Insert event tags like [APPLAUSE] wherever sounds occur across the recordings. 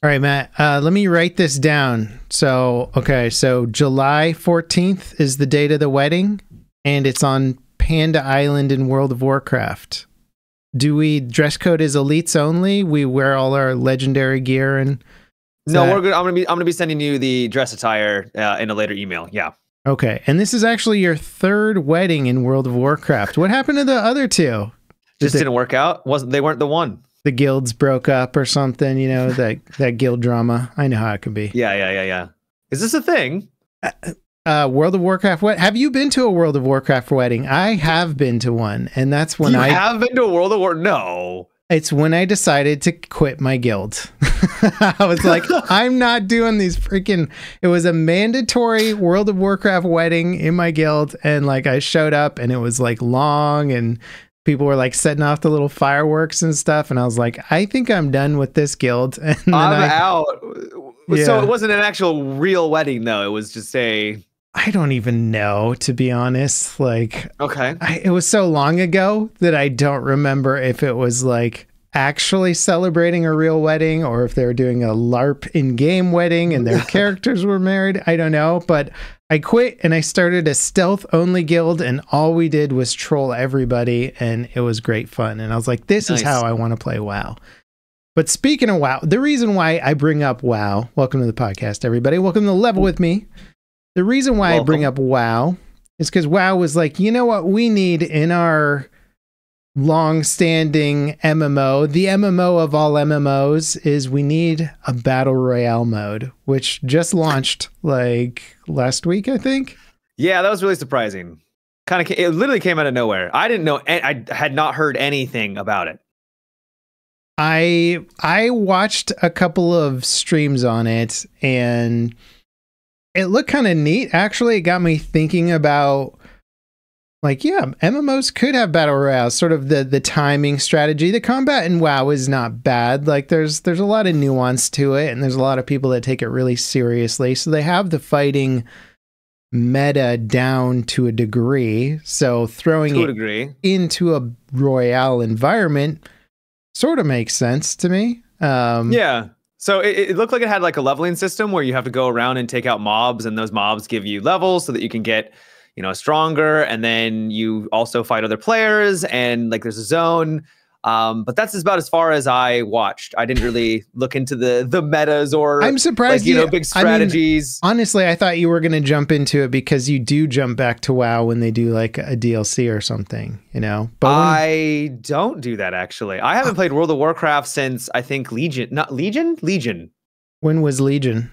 All right, Mat. Uh, let me write this down. So, okay, so July 14th is the date of the wedding, and it's on Panda Island in World of Warcraft. Do we dress code as elites only? We wear all our legendary gear and. No, that... we're good. I'm gonna be I'm gonna be sending you the dress attire uh, in a later email. Yeah. Okay, and this is actually your third wedding in World of Warcraft. What happened to the other two? Did Just didn't work out. wasn't They weren't the one the guilds broke up or something, you know, that [LAUGHS] that guild drama. I know how it can be. Yeah, yeah, yeah, yeah. Is this a thing? Uh, uh, World of Warcraft. What have you been to a World of Warcraft wedding? I have been to one, and that's when you I have been to a World of War. No, it's when I decided to quit my guild. [LAUGHS] I was like, [LAUGHS] I'm not doing these freaking. It was a mandatory World of Warcraft wedding in my guild, and like I showed up, and it was like long and people were like setting off the little fireworks and stuff and i was like i think i'm done with this guild. [LAUGHS] And i'm I, out. Yeah. so it wasn't an actual real wedding though. It was just a i don't even know to be honest. Like okay. I, it was so long ago that i don't remember if it was like actually celebrating a real wedding or if they were doing a larp in-game wedding and their [LAUGHS] characters were married i don't know but I quit and I started a stealth only guild, and all we did was troll everybody, and it was great fun. And I was like, this nice. is how I want to play WoW. But speaking of WoW, the reason why I bring up WoW, welcome to the podcast, everybody. Welcome to Level with me. The reason why welcome. I bring up WoW is because WoW was like, you know what we need in our long-standing MMO. The MMO of all MMOs is we need a battle royale mode, which just launched like last week, I think. Yeah, that was really surprising. Kind of, it literally came out of nowhere. I didn't know. I had not heard anything about it. I I watched a couple of streams on it, and it looked kind of neat. Actually, it got me thinking about like yeah mmos could have battle royale sort of the the timing strategy. The combat in wow is not bad. Like there's there's a lot of nuance to it and there's a lot of people that take it really seriously. So they have the fighting meta down to a degree. So throwing to it degree. into a royale environment sort of makes sense to me. Um yeah. So it, it, looked like it had like a leveling system where you have to go around and take out mobs and those mobs give you levels so that you can get you know stronger and then you also fight other players and like there's a zone um, but that's about as far as I watched. I didn't really look into the the metas or I'm surprised like, you, know big strategies. I mean, honestly, I thought you were going to jump into it because you do jump back to WoW when they do like a DLC or something, you know. But when, I don't do that actually. I haven't played World of Warcraft since I think Legion, not Legion, Legion. When was Legion?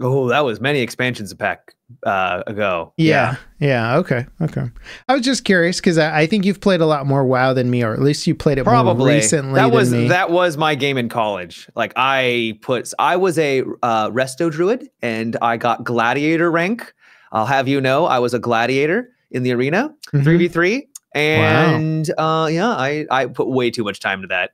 Oh, that was many expansions a pack uh, ago. Yeah, yeah, yeah, Okay, okay. I was just curious because I, I, think you've played a lot more WoW than me, or at least you played it probably more recently. That was me. that was my game in college. Like I put, I was a uh, resto druid, and I got gladiator rank. I'll have you know, I was a gladiator in the arena, 3 v three, and wow. uh, yeah, I I put way too much time to that.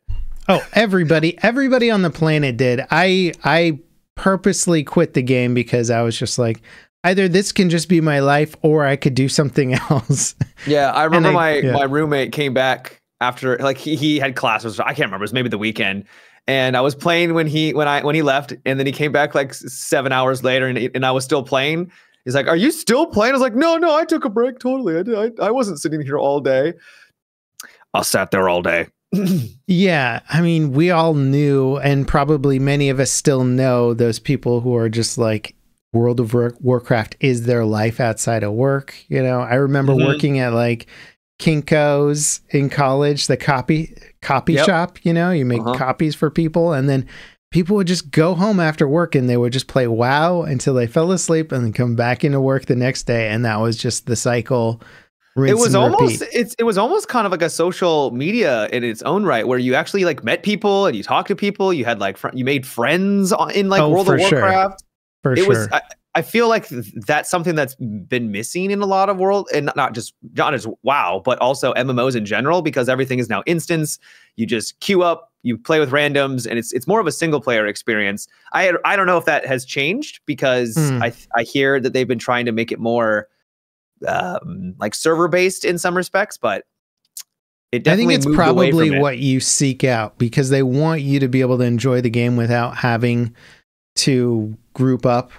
Oh, everybody, everybody on the planet did. I I purposely quit the game because I was just like, either this can just be my life or I could do something [LAUGHS] else. Yeah, I remember I, my yeah. my roommate came back after like he, he had classes. I can't remember. It was maybe the weekend. And I was playing when he when I when he left, and then he came back like seven hours later, and and I was still playing. He's like, "Are you still playing?" I was like, "No, no, I took a break. Totally. I did. I, I wasn't sitting here all day. I sat there all day." [CLEARS THROAT] yeah, I mean, we all knew, and probably many of us still know those people who are just like World of Warcraft is their life outside of work. You know, I remember mm-hmm. working at like Kinko's in college, the copy copy yep. shop. You know, you make uh-huh. copies for people, and then people would just go home after work and they would just play WoW until they fell asleep and then come back into work the next day, and that was just the cycle it was almost it's it was almost kind of like a social media in its own right where you actually like met people and you talked to people you had like fr- you made friends in like oh, world of warcraft sure. for it sure. was I, I, feel like that's something that's been missing in a lot of world and not just not as wow but also mmos in general because everything is now instance you just queue up you play with randoms and it's it's more of a single player experience i i don't know if that has changed because mm. i i hear that they've been trying to make it more um, like server based in some respects, but it I think it's probably it. what you seek out because they want you to be able to enjoy the game without having to group up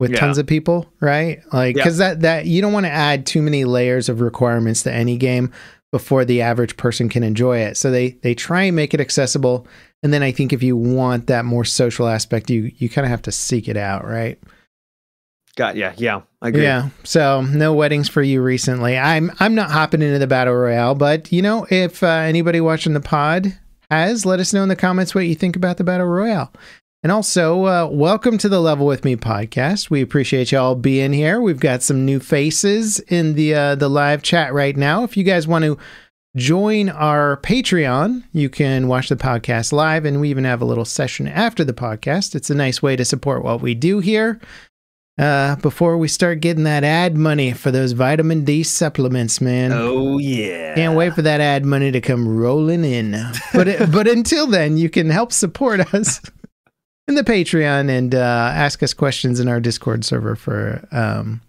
with Yeah. tons of people, right? Like Yeah. cuz that that you don't want to add too many layers of requirements to any game before the average person can enjoy it. So they they try and make it accessible and then I think if you want that more social aspect you you kind of have to seek it out, right? Got yeah, yeah. I agree. Yeah. So no weddings for you recently. I'm I'm not hopping into the battle royale, but you know, if uh, anybody watching the pod has, let us know in the comments what you think about the battle royale. And also, uh, welcome to the Level with Me podcast. We appreciate y'all being here. We've got some new faces in the uh, the live chat right now. If you guys want to join our Patreon, you can watch the podcast live, and we even have a little session after the podcast. It's a nice way to support what we do here uh, before we start getting that ad money for those vitamin D supplements, man. Oh yeah. Can't wait for that ad money to come rolling in. But it, but until then, you can help support us [LAUGHS] in the Patreon and uh, ask us questions in our Discord server for um,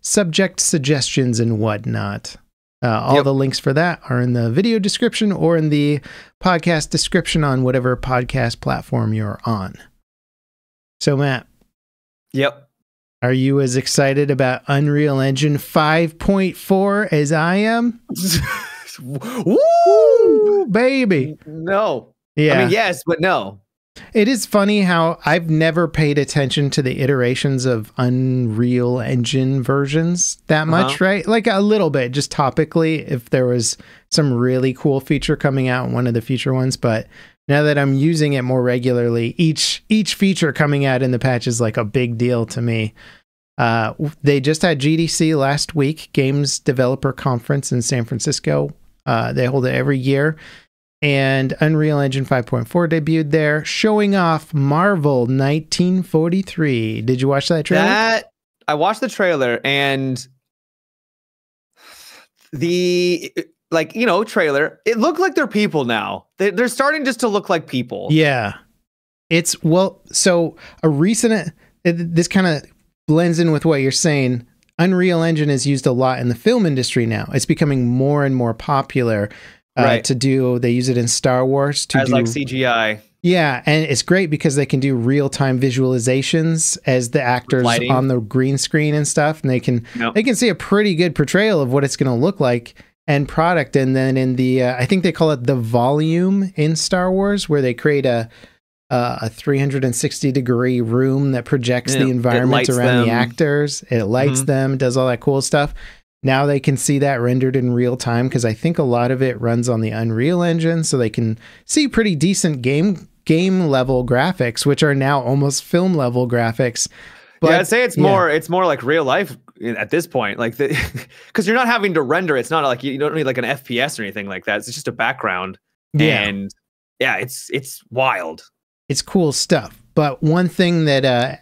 subject suggestions and whatnot. Uh, all Yep. the links for that are in the video description or in the podcast description on whatever podcast platform you're on. So, Mat, Yep. Are you as excited about Unreal Engine 5.4 as I am? [LAUGHS] Woo! Baby. No. Yeah. I mean, yes, but no. It is funny how I've never paid attention to the iterations of Unreal Engine versions that much, Uh-huh. right? Like a little bit, just topically, if there was some really cool feature coming out in one of the future ones. But now that I'm using it more regularly, each each feature coming out in the patch is like a big deal to me. Uh, they just had GDC last week, Games Developer Conference in San Francisco. Uh, they hold it every year and Unreal Engine 5.4 debuted there, showing off Marvel 1943. Did you watch that trailer? That I watched the trailer and the like you know trailer. It looked like they're people now. They, they're starting just to look like people. yeah. It's well, so a recent this kind of blends in with what you're saying. Unreal Engine is used a lot in the film industry now. It's becoming more and more popular uh, Right. to do. They use it in Star Wars to as do like CGI. Yeah, and it's great because they can do real time visualizations as the actors Lighting. on the green screen and stuff, and they can Yep. they can see a pretty good portrayal of what it's going to look like and product. And then in the uh, I think they call it the volume in Star Wars, where they create a uh, a 360 degree room that projects Yeah, the environment around the actors. It lights Mhm. them, does all that cool stuff. Now they can see that rendered in real time because I think a lot of it runs on the Unreal Engine, so they can see pretty decent game game level graphics, which are now almost film level graphics. yeah, I'd say it's yeah. more it's more like real life at this point, like the [LAUGHS] because you're not having to render. It's not like you, don't need like an FPS or anything like that. It's just a background, yeah, and yeah, it's it's wild. it's cool stuff. But one thing that uh,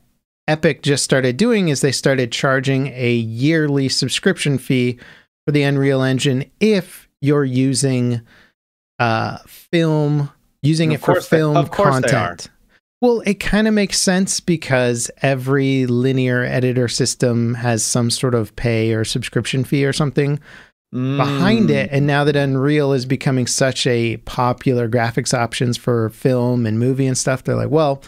Epic just started doing is they started charging a yearly subscription fee for the Unreal Engine if you're using uh, film, using it for film of course they are. content. Well, it kind of makes sense because every linear editor system has some sort of pay or subscription fee or something behind Mm. it. And now that Unreal is becoming such a popular graphics options for film and movie and stuff, they're like, well,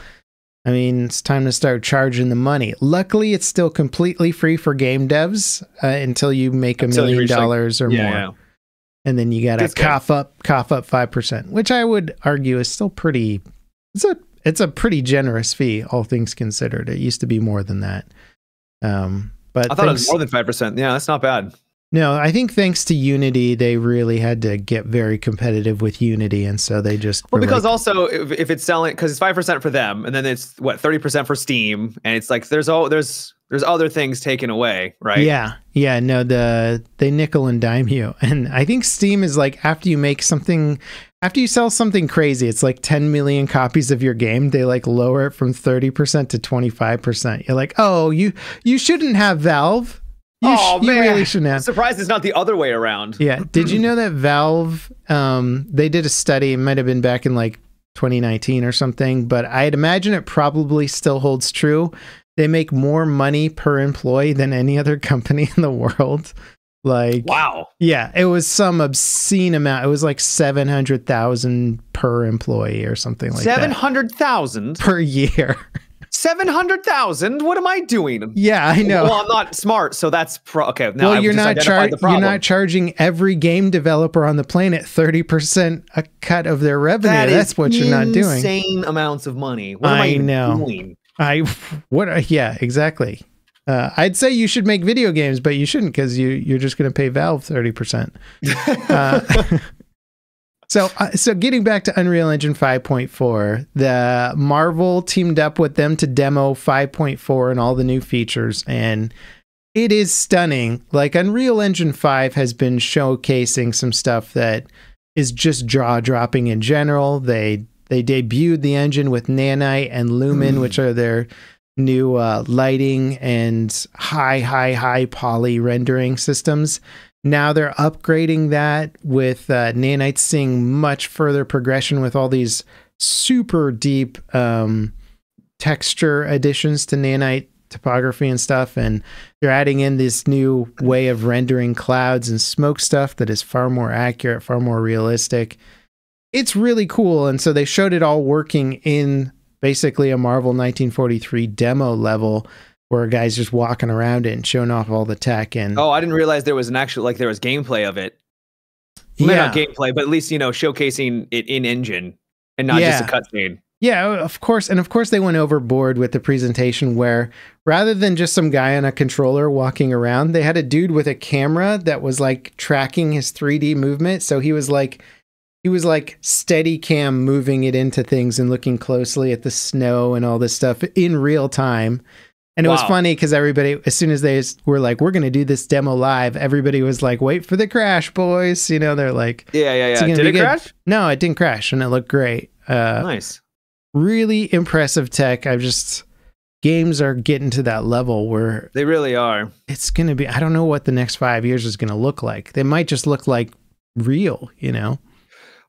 I mean, it's time to start charging the money. Luckily, it's still completely free for game devs uh, until you make a million like- dollars or Yeah, more, yeah. and then you got to cough up, cough up five percent, which I would argue is still pretty. It's a it's a pretty generous fee, all things considered. It used to be more than that. Um, but I thought it was more than five percent. Yeah, that's not bad. no, I think thanks to Unity, they really had to get very competitive with Unity, and so they just Well, because like, also if, if it's selling because it's five percent for them, and then it's what thirty percent for Steam, and it's like there's all there's there's other things taken away, right? yeah, yeah, no, the they nickel and dime you, [LAUGHS] and I think Steam is like after you make something, after you sell something crazy, it's like ten million copies of your game, they like lower it from thirty percent to twenty five percent. You're like, oh, you you shouldn't have Valve. You, sh- Oh, you man. really shouldn't have. surprised it's not the other way around. Yeah. Did you know that Valve um they did a study, it might have been back in like 2019 or something, but I'd imagine it probably still holds true. They make more money per employee than any other [LAUGHS] company in the world. Like wow, yeah, it was some obscene amount. It was like seven hundred thousand per employee or something like 700, that. seven hundred thousand per year. Seven hundred thousand. What am I doing? Yeah, I know. Well, I'm not smart, so that's pro- okay. Now well, you're not charging. You're not charging every game developer on the planet thirty percent a cut of their revenue. That that's what you're not doing. Insane amounts of money. What am I, I know. Doing? I what? Yeah, exactly. Uh, I'd say you should make video games, but you shouldn't because you you're just going to pay Valve thirty percent. [LAUGHS] Uh, [LAUGHS] so uh, so getting back to Unreal Engine five point four, the Marvel teamed up with them to demo five point four and all the new features, and it is stunning. Like Unreal Engine five has been showcasing some stuff that is just jaw dropping in general. They they debuted the engine with Nanite and Lumen, which are their new uh, lighting and high, high, high poly rendering systems. Now they're upgrading that with uh, Nanite seeing much further progression with all these super deep um, texture additions to Nanite topography and stuff. And they're adding in this new way of rendering clouds and smoke stuff that is far more accurate, far more realistic. It's really cool. And so they showed it all working in basically a Marvel 1943 demo level where a guy's just walking around it and showing off all the tech and oh i didn't realize there was an actual like there was gameplay of it. Yeah not gameplay but at least you know showcasing it in engine and not yeah. just a cutscene. Yeah of course and of course they went overboard with the presentation where rather than just some guy on a controller walking around they had a dude with a camera that was like tracking his 3d movement. So he was like he was like steady cam moving it into things and looking closely at the snow and all this stuff in real time. And it wow. was funny because everybody, as soon as they were like, "We're going to do this demo live," everybody was like, "Wait for the crash, boys!" You know, they're like, "Yeah, yeah, yeah." Did it good? crash? No, it didn't crash, and it looked great. Uh, nice, really impressive tech. I've just games are getting to that level where they really are. It's going to be. I don't know what the next five years is going to look like. They might just look like real, you know.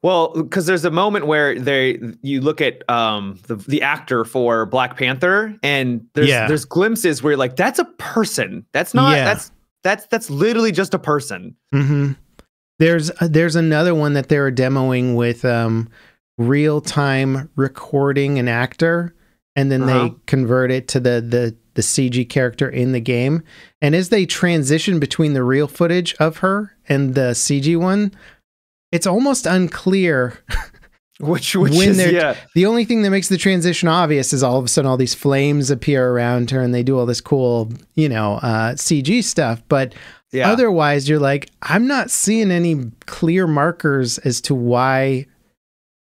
Well, because there's a moment where they you look at um, the the actor for Black Panther, and there's yeah. there's glimpses where you're like, that's a person. That's not. Yeah. That's that's that's literally just a person. Mm-hmm. There's uh, there's another one that they were demoing with um, real time recording an actor, and then uh-huh. they convert it to the the the CG character in the game. And as they transition between the real footage of her and the CG one, it's almost unclear [LAUGHS] which which when is yeah. The only thing that makes the transition obvious is all of a sudden all these flames appear around her and they do all this cool, you know, uh, CG stuff. But yeah. otherwise, you're like, I'm not seeing any clear markers as to why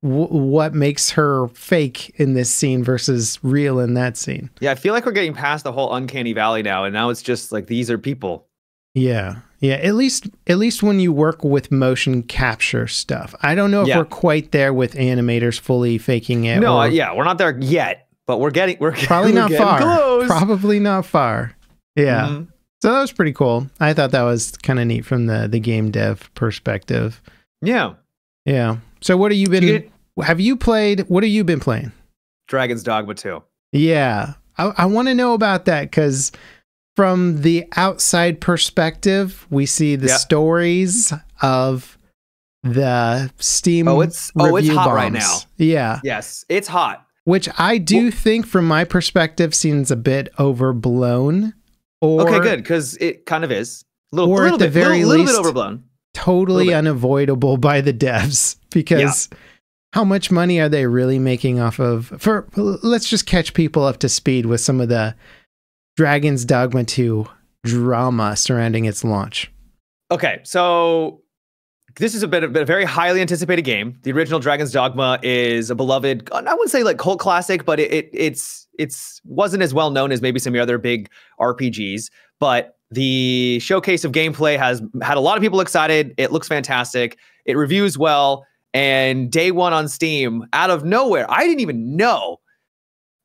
what makes her fake in this scene versus real in that scene. Yeah, I feel like we're getting past the whole uncanny valley now, and now it's just like these are people. Yeah. Yeah, at least at least when you work with motion capture stuff. I don't know if yeah. we're quite there with animators fully faking it. No, or, yeah, we're not there yet, but we're getting we're probably [LAUGHS] not far. Close. Probably not far. Yeah. Mm-hmm. So that was pretty cool. I thought that was kind of neat from the the game dev perspective. Yeah. Yeah. So what have you been you have you played what have you been playing? Dragon's Dogma 2. Yeah. I, I want to know about that cuz from the outside perspective, we see the stories of the Steam. Oh, it's oh, it's hot bombs. right now. Yeah. Yes, it's hot. Which I do well, think, from my perspective, seems a bit overblown. Or, okay, good, because it kind of is. A little, or little at the bit, very little, least, little bit overblown. Totally unavoidable by the devs [LAUGHS] because. Yeah how much money are they really making off of for let's just catch people up to speed with some of the Dragon's Dogma 2 drama surrounding its launch? Okay, so this is a bit of a very highly anticipated game. The original Dragon's Dogma is a beloved, I wouldn't say like cult classic, but it, it it's it's wasn't as well known as maybe some of the other big RPGs. But the showcase of gameplay has had a lot of people excited. It looks fantastic. It reviews well. And day one on Steam, out of nowhere, I didn't even know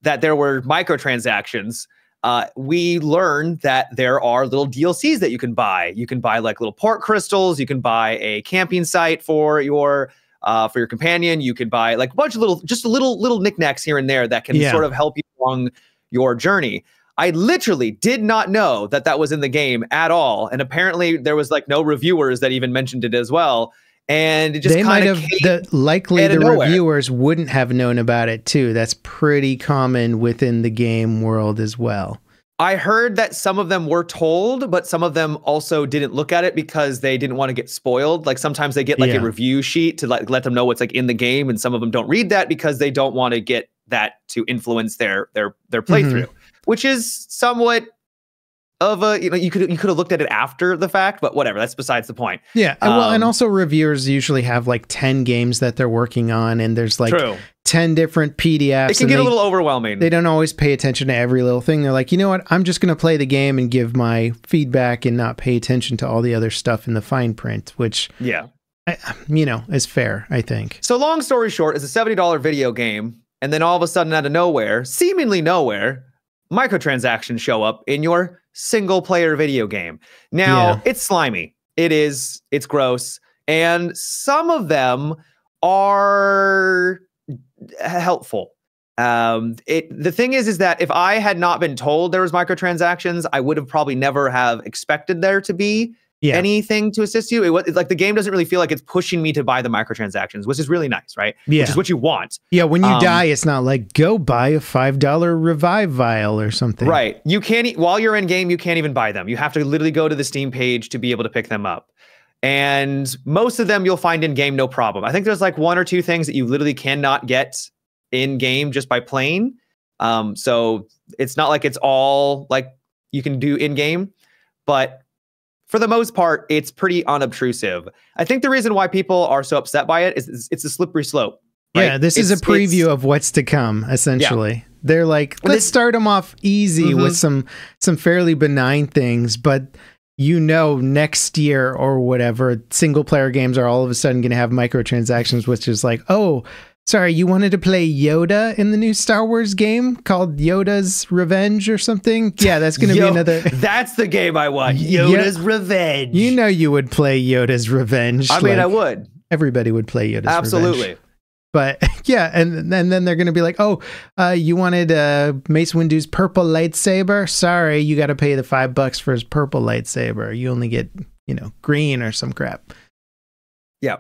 that there were microtransactions uh, we learned that there are little DLCs that you can buy. You can buy like little port crystals. You can buy a camping site for your uh, for your companion. You can buy like a bunch of little, just a little little knickknacks here and there that can yeah. sort of help you along your journey. I literally did not know that that was in the game at all. And apparently there was like no reviewers that even mentioned it as well. And it just they might have the, likely the nowhere. reviewers wouldn't have known about it too. That's pretty common within the game world as well. I heard that some of them were told, but some of them also didn't look at it because they didn't want to get spoiled. Like sometimes they get like yeah. a review sheet to like let them know what's like in the game, and some of them don't read that because they don't want to get that to influence their their their playthrough, mm-hmm. which is somewhat of a you know you could you could have looked at it after the fact but whatever that's besides the point. Yeah um, well and um, also reviewers usually have like 10 games that they're working on and there's like true. 10 different pdfs it can get they, a little overwhelming. they don't always pay attention to every little thing. They're like you know what? I'm just going to play the game and give my feedback and not pay attention to all the other stuff in the fine print which yeah. I, you know is fair i think. So long story short it's a $70 video game and then all of a sudden out of nowhere seemingly nowhere microtransactions show up in your single player video game. Now, yeah. it's slimy. It is, it's gross. And some of them are helpful. Um, it the thing is, is that if I had not been told there was microtransactions, I would have probably never have expected there to be yeah. anything to assist you. It was like the game doesn't really feel like it's pushing me to buy the microtransactions, which is really nice, right? Yeah. Which is what you want. Yeah. When you um, die, it's not like go buy a five dollar revive vial or something. Right. You can't while you're in game, you can't even buy them. You have to literally go to the Steam page to be able to pick them up. And most of them you'll find in game, no problem. I think there's like one or two things that you literally cannot get in game just by playing. Um, so it's not like it's all like you can do in game, but for the most part, it's pretty unobtrusive. I think the reason why people are so upset by it is it's a slippery slope. Right? Yeah, this it's, is a preview of what's to come. Essentially, yeah. they're like, let's this, start them off easy mm-hmm. with some some fairly benign things, but you know, next year or whatever, single player games are all of a sudden going to have microtransactions, which is like, oh, Sorry, you wanted to play Yoda in the new Star Wars game called Yoda's Revenge or something? Yeah, that's going to be another. [LAUGHS] That's the game I want. Yoda's Revenge. You know, you would play Yoda's Revenge. I mean, I would. Everybody would play Yoda's Revenge. Absolutely. Revenge. But [LAUGHS] yeah, and, and then they're going to be like, oh, uh, you wanted uh, Mace Windu's purple lightsaber? Sorry, you got to pay the five bucks for his purple lightsaber. You only get, you know, green or some crap. Yeah.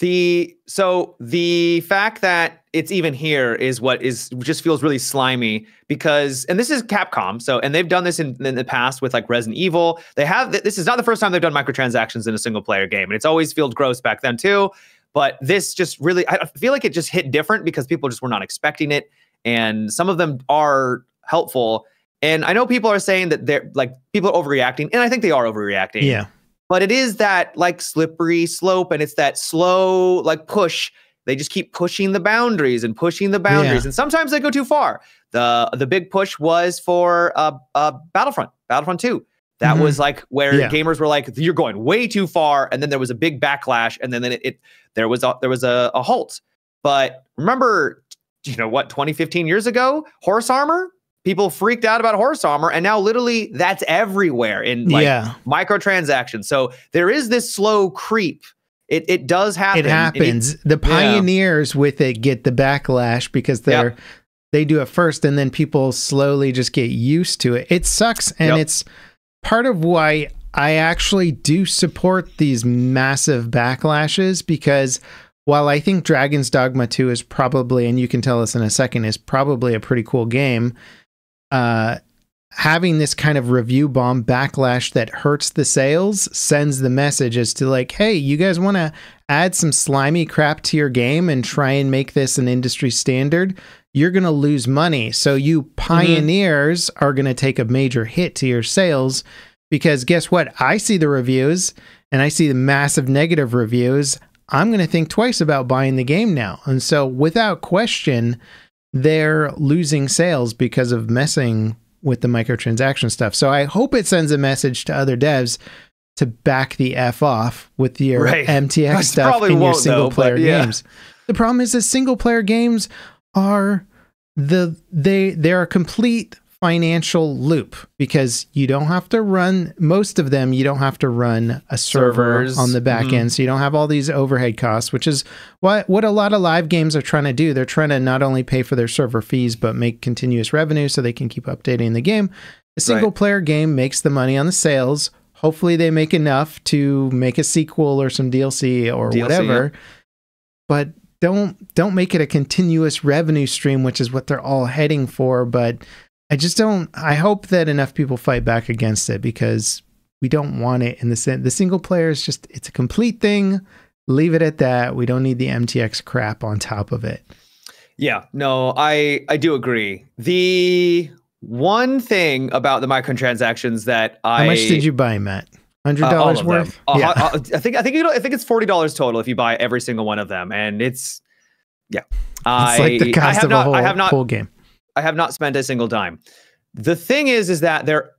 The so the fact that it's even here is what is just feels really slimy because and this is Capcom so and they've done this in, in the past with like Resident Evil. They have this is not the first time they've done microtransactions in a single player game and it's always felt gross back then too. But this just really I feel like it just hit different because people just were not expecting it and some of them are helpful. And I know people are saying that they're like people are overreacting and I think they are overreacting. Yeah but it is that like slippery slope and it's that slow like push they just keep pushing the boundaries and pushing the boundaries yeah. and sometimes they go too far the the big push was for uh, uh battlefront battlefront 2 that mm-hmm. was like where yeah. gamers were like you're going way too far and then there was a big backlash and then, then it, it there was a there was a, a halt but remember you know what 2015 years ago horse armor people freaked out about horse armor and now literally that's everywhere in like yeah. microtransactions so there is this slow creep it, it does happen it happens it, the pioneers yeah. with it get the backlash because they're yep. they do it first and then people slowly just get used to it it sucks and yep. it's part of why i actually do support these massive backlashes because while I think Dragon's Dogma 2 is probably, and you can tell us in a second, is probably a pretty cool game, uh, having this kind of review bomb backlash that hurts the sales sends the message as to like, hey, you guys want to add some slimy crap to your game and try and make this an industry standard, you're going to lose money. So you mm-hmm. pioneers mm-hmm. are going to take a major hit to your sales because guess what? I see the reviews and I see the massive negative reviews. I'm going to think twice about buying the game now. And so without question, they're losing sales because of messing with the microtransaction stuff. So I hope it sends a message to other devs to back the f off with your right. MTX [LAUGHS] stuff in your single player yeah. games. The problem is that single player games are the they they're a complete financial loop because you don't have to run most of them you don't have to run a server Servers. on the back mm-hmm. end so you don't have all these overhead costs which is what what a lot of live games are trying to do they're trying to not only pay for their server fees but make continuous revenue so they can keep updating the game a single right. player game makes the money on the sales hopefully they make enough to make a sequel or some DLC or DLC, whatever yeah. but don't don't make it a continuous revenue stream which is what they're all heading for but I just don't. I hope that enough people fight back against it because we don't want it in the the single player is just it's a complete thing. Leave it at that. We don't need the MTX crap on top of it. Yeah, no, I I do agree. The one thing about the microtransactions that I how much did you buy, Mat? Hundred uh, dollars uh, worth. Uh, yeah. I, I think I think you know I think it's forty dollars total if you buy every single one of them, and it's yeah. It's I, like the cost of not, a whole, I have not, whole game. I have not spent a single dime. The thing is, is that there,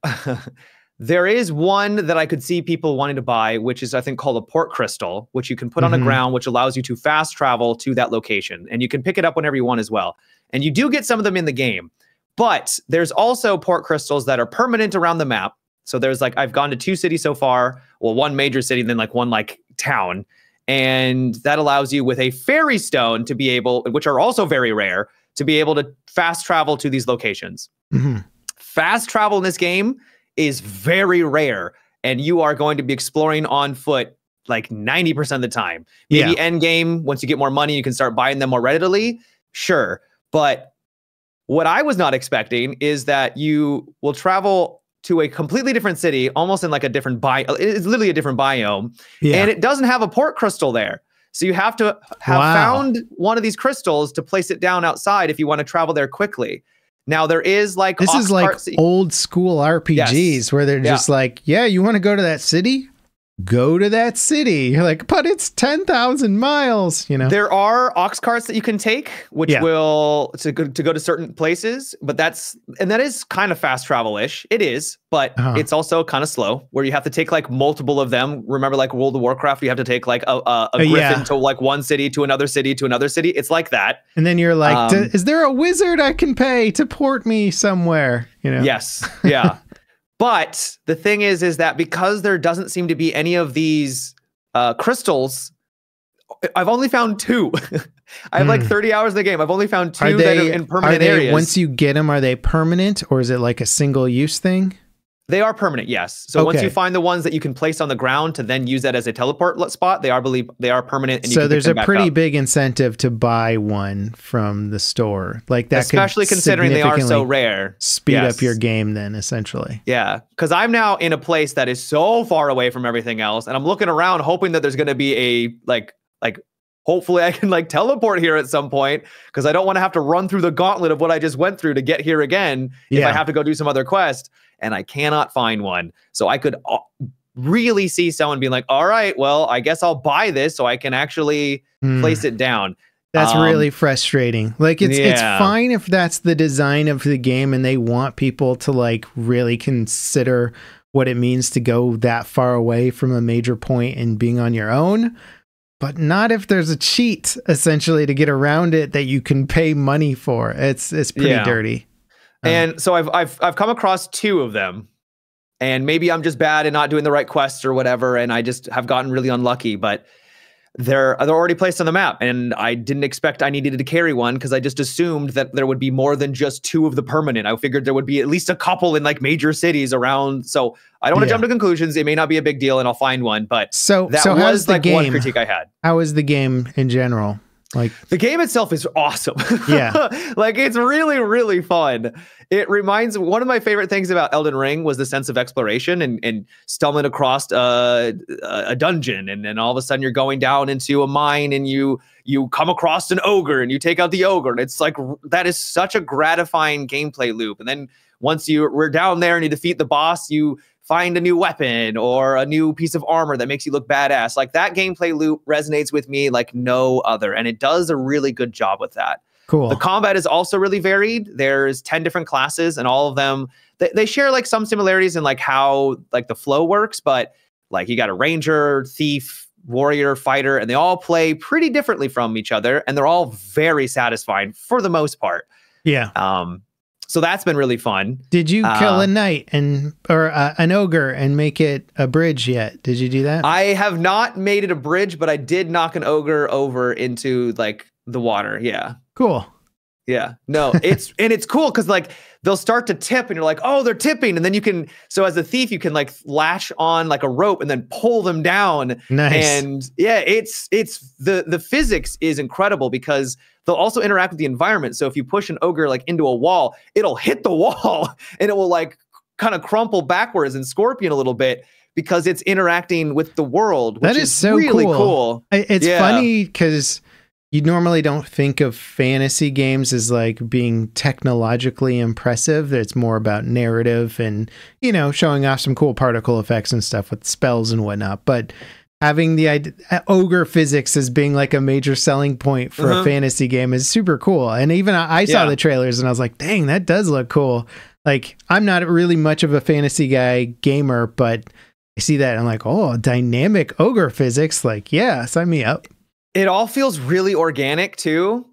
[LAUGHS] there is one that I could see people wanting to buy, which is I think called a port crystal, which you can put mm-hmm. on the ground, which allows you to fast travel to that location, and you can pick it up whenever you want as well. And you do get some of them in the game, but there's also port crystals that are permanent around the map. So there's like I've gone to two cities so far, well, one major city, then like one like town, and that allows you with a fairy stone to be able, which are also very rare, to be able to fast travel to these locations. Mm-hmm. Fast travel in this game is very rare, and you are going to be exploring on foot like 90% of the time. Maybe yeah. end game, once you get more money, you can start buying them more readily. Sure. But what I was not expecting is that you will travel to a completely different city, almost in like a different biome. It's literally a different biome. Yeah. And it doesn't have a port crystal there. So you have to have wow. found one of these crystals to place it down outside if you want to travel there quickly. Now there is like this is like old school RPGs yes. where they're yeah. just like, yeah, you want to go to that city? Go to that city. You're like, but it's 10,000 miles, you know? There are ox carts that you can take, which yeah. will to go, to go to certain places, but that's, and that is kind of fast travel ish. It is, but uh-huh. it's also kind of slow where you have to take like multiple of them. Remember, like World of Warcraft, you have to take like a, a, a uh, griffin yeah. to like one city to another city to another city. It's like that. And then you're like, um, is there a wizard I can pay to port me somewhere? You know? Yes. Yeah. But the thing is, is that because there doesn't seem to be any of these uh, crystals, I've only found two. [LAUGHS] I have mm. like hmm. 30 hours in the game. I've only found two are they, that are in permanent are they, areas. Once you get them, are they permanent or is it like a single use thing? They are permanent, yes. So okay. once you find the ones that you can place on the ground to then use that as a teleport spot, they are believe they are permanent. so there's a pretty up. big incentive to buy one from the store, like that. Especially considering they are so rare. Speed yes. up your game, then essentially. Yeah, because I'm now in a place that is so far away from everything else, and I'm looking around hoping that there's going to be a like like hopefully I can like teleport here at some point because I don't want to have to run through the gauntlet of what I just went through to get here again yeah. if I have to go do some other quest and I cannot find one. So I could uh, really see someone being like, all right, well, I guess I'll buy this so I can actually mm. place it down. That's um, really frustrating. Like it's yeah. it's fine if that's the design of the game and they want people to like really consider what it means to go that far away from a major point and being on your own, but not if there's a cheat essentially to get around it that you can pay money for. It's it's pretty yeah. dirty. Uh-huh. And so I've I've I've come across two of them. And maybe I'm just bad and not doing the right quests or whatever, and I just have gotten really unlucky. But they're they're already placed on the map, and I didn't expect I needed to carry one because I just assumed that there would be more than just two of the permanent. I figured there would be at least a couple in like major cities around. So I don't want to yeah. jump to conclusions. It may not be a big deal, and I'll find one. But so that so was like game, one critique I had. How is the game in general? Like the game itself is awesome. [LAUGHS] Yeah. like it's really, really fun. It reminds one of my favorite things about Elden Ring was the sense of exploration and, and stumbling across uh, a, a dungeon and then all of a sudden you're going down into a mine and you you come across an ogre and you take out the ogre and it's like that is such a gratifying gameplay loop. And then once you we're down there and you defeat the boss, you find a new weapon or a new piece of armor that makes you look badass. Like that gameplay loop resonates with me like no other. And it does a really good job with that. Cool. The combat is also really varied. There's 10 different classes and all of them they, they share like some similarities in like how like the flow works, but like you got a ranger, thief, warrior, fighter, and they all play pretty differently from each other, and they're all very satisfying for the most part. Yeah. Um, so that's been really fun. Did you kill uh, a knight and or uh, an ogre and make it a bridge yet? Did you do that? I have not made it a bridge, but I did knock an ogre over into like the water. Yeah. Cool. Yeah. No, it's [LAUGHS] and it's cool because like they'll start to tip and you're like, oh, they're tipping. And then you can so as a thief, you can like lash on like a rope and then pull them down. Nice. And yeah, it's it's the the physics is incredible because they'll also interact with the environment. So if you push an ogre like into a wall, it'll hit the [LAUGHS] wall and it will like kind of crumple backwards and scorpion a little bit because it's interacting with the world. that is, is so really cool. cool. It's yeah. funny because you normally don't think of fantasy games as like being technologically impressive. It's more about narrative and, you know, showing off some cool particle effects and stuff with spells and whatnot. But having the idea, ogre physics as being like a major selling point for uh-huh. a fantasy game is super cool. And even I, I saw yeah. the trailers and I was like, dang, that does look cool. Like, I'm not really much of a fantasy guy gamer, but I see that and I'm like, oh, dynamic ogre physics. Like, yeah, sign me up it all feels really organic too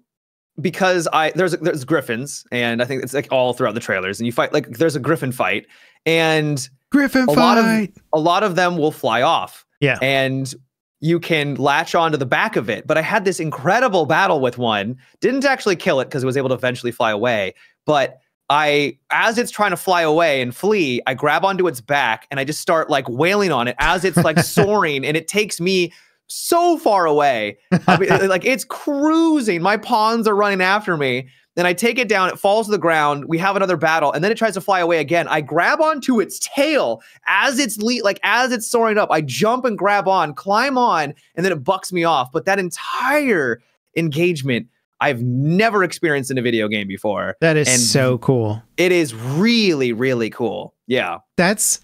because I there's there's griffins and I think it's like all throughout the trailers and you fight like there's a griffin fight and griffin a fight. lot of a lot of them will fly off. Yeah. And you can latch onto the back of it. But I had this incredible battle with one. Didn't actually kill it because it was able to eventually fly away. But I, as it's trying to fly away and flee, I grab onto its back and I just start like wailing on it as it's like [LAUGHS] soaring. And it takes me so far away. I mean, [LAUGHS] like it's cruising. My pawns are running after me. Then I take it down, it falls to the ground. We have another battle, and then it tries to fly away again. I grab onto its tail as it's le- like as it's soaring up. I jump and grab on, climb on, and then it bucks me off. But that entire engagement I've never experienced in a video game before. That is and so cool. It is really, really cool. Yeah. That's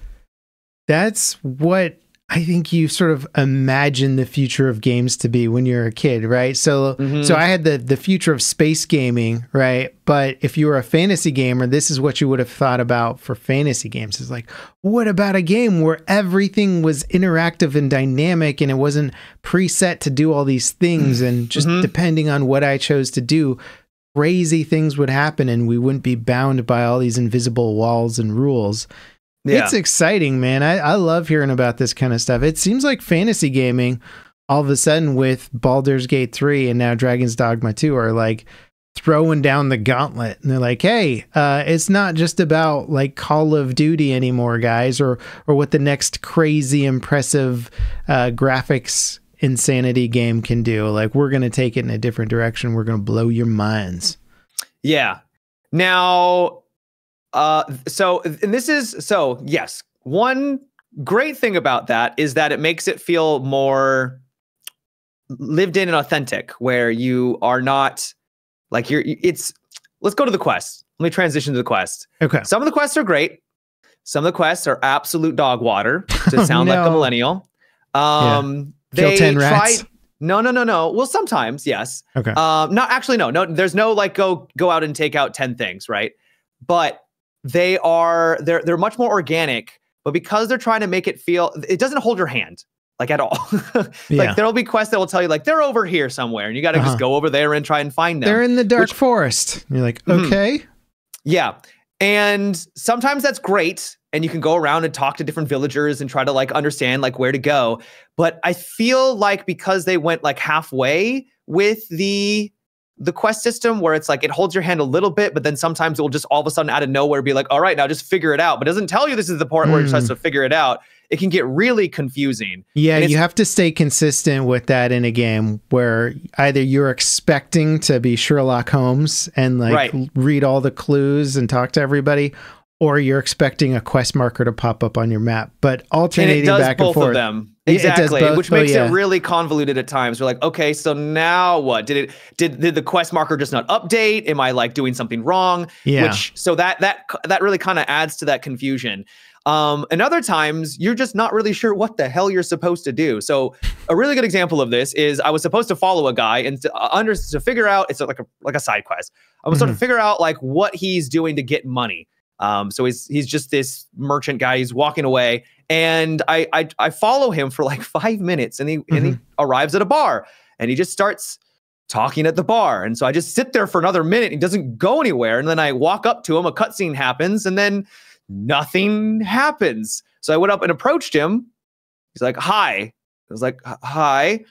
that's what I think you sort of imagine the future of games to be when you're a kid, right? So mm-hmm. so I had the the future of space gaming, right? But if you were a fantasy gamer, this is what you would have thought about for fantasy games. Is like, what about a game where everything was interactive and dynamic and it wasn't preset to do all these things and [LAUGHS] just mm-hmm. depending on what I chose to do, crazy things would happen and we wouldn't be bound by all these invisible walls and rules. Yeah. It's exciting, man. I, I love hearing about this kind of stuff. It seems like fantasy gaming, all of a sudden, with Baldur's Gate 3 and now Dragon's Dogma 2, are like throwing down the gauntlet. And they're like, hey, uh, it's not just about like Call of Duty anymore, guys, or, or what the next crazy, impressive uh, graphics insanity game can do. Like, we're going to take it in a different direction. We're going to blow your minds. Yeah. Now, uh, so, and this is so yes, one great thing about that is that it makes it feel more lived in and authentic, where you are not like you're. It's let's go to the quest. Let me transition to the quest. Okay. Some of the quests are great. Some of the quests are absolute dog water [LAUGHS] to sound no. like a millennial. Um, yeah. Kill ten rats. Tried, no, no, no, no. Well, sometimes yes. Okay. Um, no, actually, no, no. There's no like go go out and take out ten things, right? But they are they're they're much more organic but because they're trying to make it feel it doesn't hold your hand like at all [LAUGHS] like yeah. there'll be quests that will tell you like they're over here somewhere and you got to uh-huh. just go over there and try and find them they're in the dark which, forest you're like mm-hmm. okay mm-hmm. yeah and sometimes that's great and you can go around and talk to different villagers and try to like understand like where to go but i feel like because they went like halfway with the the quest system where it's like it holds your hand a little bit, but then sometimes it will just all of a sudden out of nowhere be like, all right, now just figure it out. But it doesn't tell you this is the part mm. where it starts hmm. to figure it out. It can get really confusing. Yeah, you have to stay consistent with that in a game where either you're expecting to be Sherlock Holmes and like right. read all the clues and talk to everybody, or you're expecting a quest marker to pop up on your map. But alternating back and forth. Both of them. Exactly, which oh, makes oh, yeah. it really convoluted at times. We're like, okay, so now what? Did it did did the quest marker just not update? Am I like doing something wrong? Yeah. Which so that that that really kind of adds to that confusion. Um, and other times you're just not really sure what the hell you're supposed to do. So a really good example of this is I was supposed to follow a guy and to uh, under to figure out it's like a like a side quest. I was mm-hmm. sort of figure out like what he's doing to get money. Um, so he's he's just this merchant guy. He's walking away, and I I, I follow him for like five minutes, and he mm-hmm. and he mm-hmm. arrives at a bar, and he just starts talking at the bar. And so I just sit there for another minute. He doesn't go anywhere. And then I walk up to him, a cutscene happens, and then nothing happens. So I went up and approached him. He's like, hi. I was like, hi.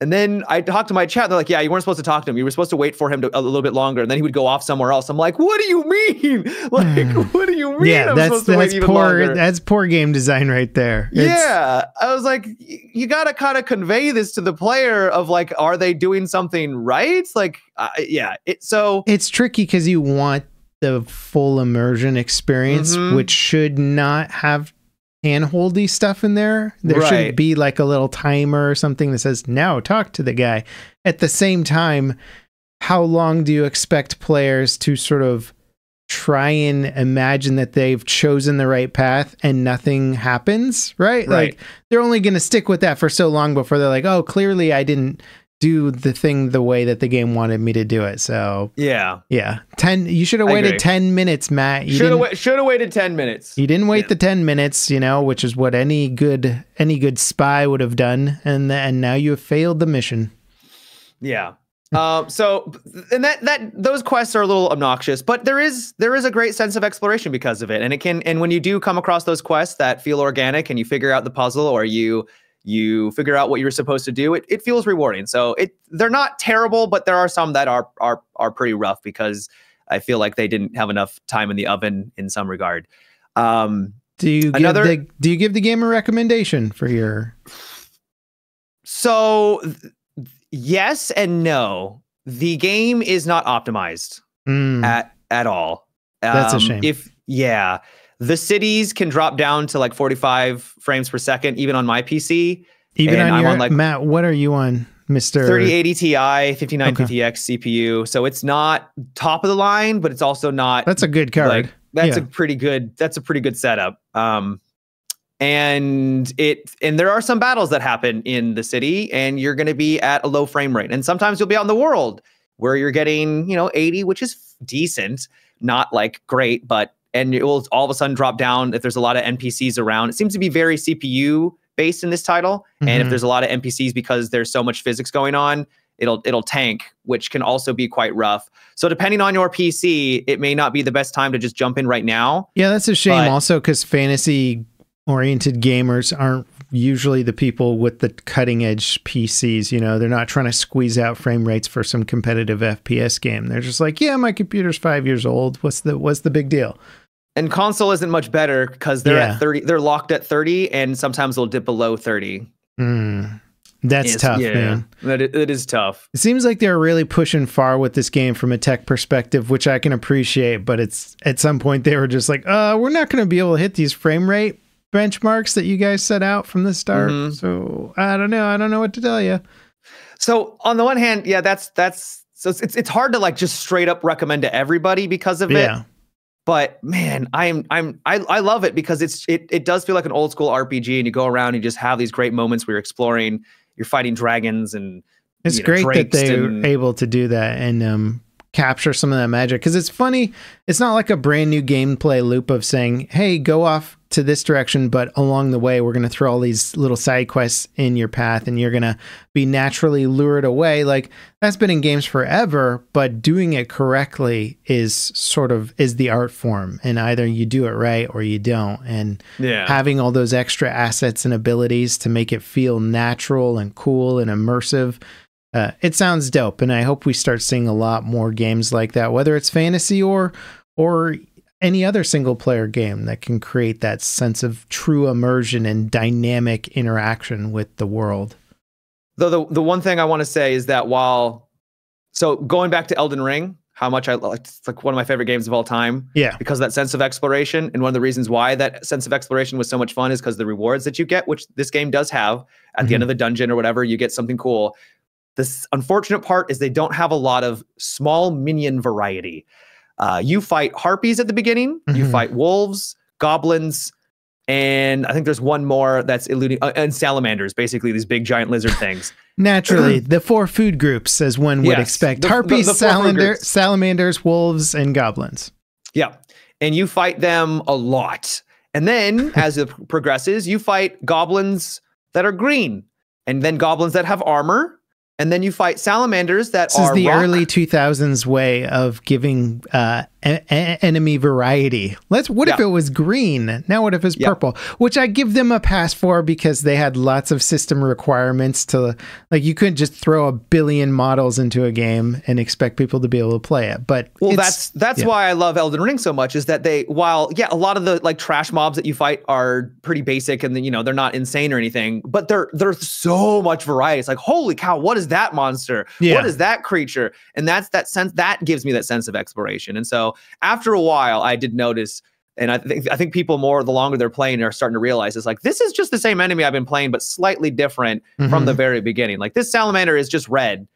And then I talked to my chat. They're like, "Yeah, you weren't supposed to talk to him. You were supposed to wait for him to, a little bit longer, and then he would go off somewhere else." I'm like, "What do you mean? [LAUGHS] Like, hmm. [LAUGHS] what do you mean? Yeah, I'm that's that's poor. That's poor game design right there. It's, yeah, I was like, you got to kind of convey this to the player of like, are they doing something right? Like, uh, yeah. It, so it's tricky because you want the full immersion experience, mm-hmm. which should not have handholdy stuff in there. There right. should be like a little timer or something that says, now talk to the guy. At the same time, how long do you expect players to sort of try and imagine that they've chosen the right path and nothing happens, right? right. Like they're only going to stick with that for so long before they're like, oh, clearly I didn't do the thing the way that the game wanted me to do it. So yeah, yeah. Ten. You should have waited ten minutes, Mat. Should have wa- should have waited ten minutes. You didn't wait yeah. the ten minutes, you know, which is what any good any good spy would have done, and and now you have failed the mission. Yeah. um. So and that that those quests are a little obnoxious, but there is there is a great sense of exploration because of it, and it can and when you do come across those quests that feel organic and you figure out the puzzle or you you figure out what you're supposed to do it, it feels rewarding. So it they're not terrible but there are some that are are are pretty rough because i feel like they didn't have enough time in the oven in some regard. Um do you another the, do you give the game a recommendation for your so yes and no. The game is not optimized mm. at at all. That's um, a shame. if yeah the cities can drop down to like 45 frames per second, even on my PC. Even on I'm your on like Mat, what are you on, Mister? 3080 Ti, 5950X okay. CPU. So it's not top of the line, but it's also not. That's a good card. Like, that's yeah. a pretty good. That's a pretty good setup. Um, and it and there are some battles that happen in the city, and you're going to be at a low frame rate, and sometimes you'll be out in the world where you're getting you know 80, which is decent, not like great, but and it will all of a sudden drop down if there's a lot of NPCs around. It seems to be very CPU based in this title, mm-hmm. and if mm-hmm. there's a lot of NPCs because there's so much physics going on, it'll it'll tank, which can also be quite rough. So depending on your PC, it may not be the best time to just jump in right now. Yeah, that's a shame. Also, because fantasy oriented gamers aren't usually the people with the cutting edge PCs. You know, they're not trying to squeeze out frame rates for some competitive FPS game. They're just like, yeah, my computer's five years old. What's the what's the big deal? And console isn't much better because they're yeah. at 30, they're locked at 30, and sometimes they'll dip below 30. Mm, that's it's, tough, yeah, man. That it, it is tough. It seems like they're really pushing far with this game from a tech perspective, which I can appreciate. But it's at some point they were just like, uh, we're not going to be able to hit these frame rate benchmarks that you guys set out from the start. Mm-hmm. So I don't know. I don't know what to tell you. So on the one hand, yeah, that's that's so it's it's hard to like just straight up recommend to everybody because of yeah. it. But man, I'm I'm I, I love it because it's it it does feel like an old school RPG, and you go around and you just have these great moments where you're exploring, you're fighting dragons, and it's great know, that they're and, able to do that and um capture some of that magic because it's funny. It's not like a brand new gameplay loop of saying, "Hey, go off to this direction, but along the way, we're going to throw all these little side quests in your path and you're going to be naturally lured away. Like that's been in games forever, but doing it correctly is sort of is the art form. And either you do it right or you don't. And yeah. having all those extra assets and abilities to make it feel natural and cool and immersive. Uh, it sounds dope, and I hope we start seeing a lot more games like that, whether it's fantasy or or any other single player game that can create that sense of true immersion and dynamic interaction with the world. Though the, the one thing I want to say is that while so going back to Elden Ring, how much I like it's like one of my favorite games of all time. Yeah. Because of that sense of exploration. And one of the reasons why that sense of exploration was so much fun is because the rewards that you get, which this game does have at mm-hmm. the end of the dungeon or whatever, you get something cool. This unfortunate part is they don't have a lot of small minion variety. Uh, you fight harpies at the beginning. Mm-hmm. You fight wolves, goblins, and I think there's one more that's eluding uh, and salamanders, basically these big giant lizard [LAUGHS] things. Naturally, [CLEARS THROAT] the four food groups, as one would yes, expect: the, harpies, the, the salamander, salamanders, wolves, and goblins. Yeah, and you fight them a lot. And then, [LAUGHS] as it progresses, you fight goblins that are green, and then goblins that have armor, and then you fight salamanders that this is the rock. early 2000s way of giving uh, enemy variety. Let's. What if it was green? Now what if it's Yeah. purple? Which I give them a pass for because they had lots of system requirements to like you couldn't just throw a billion models into a game and expect people to be able to play it. But Well, that's that's yeah. why I love Elden Ring so much. Is that they while yeah, a lot of the like trash mobs that you fight are pretty basic and then you know they're not insane or anything, but there there's so much variety. It's like holy cow, what is that monster? Yeah. What is that creature? And that's that sense that gives me that sense of exploration. And so after a while, I did notice. And I think I think people more the longer they're playing are starting to realize it's like this is just the same enemy I've been playing, but slightly different from Mhm. the very beginning. Like this salamander is just red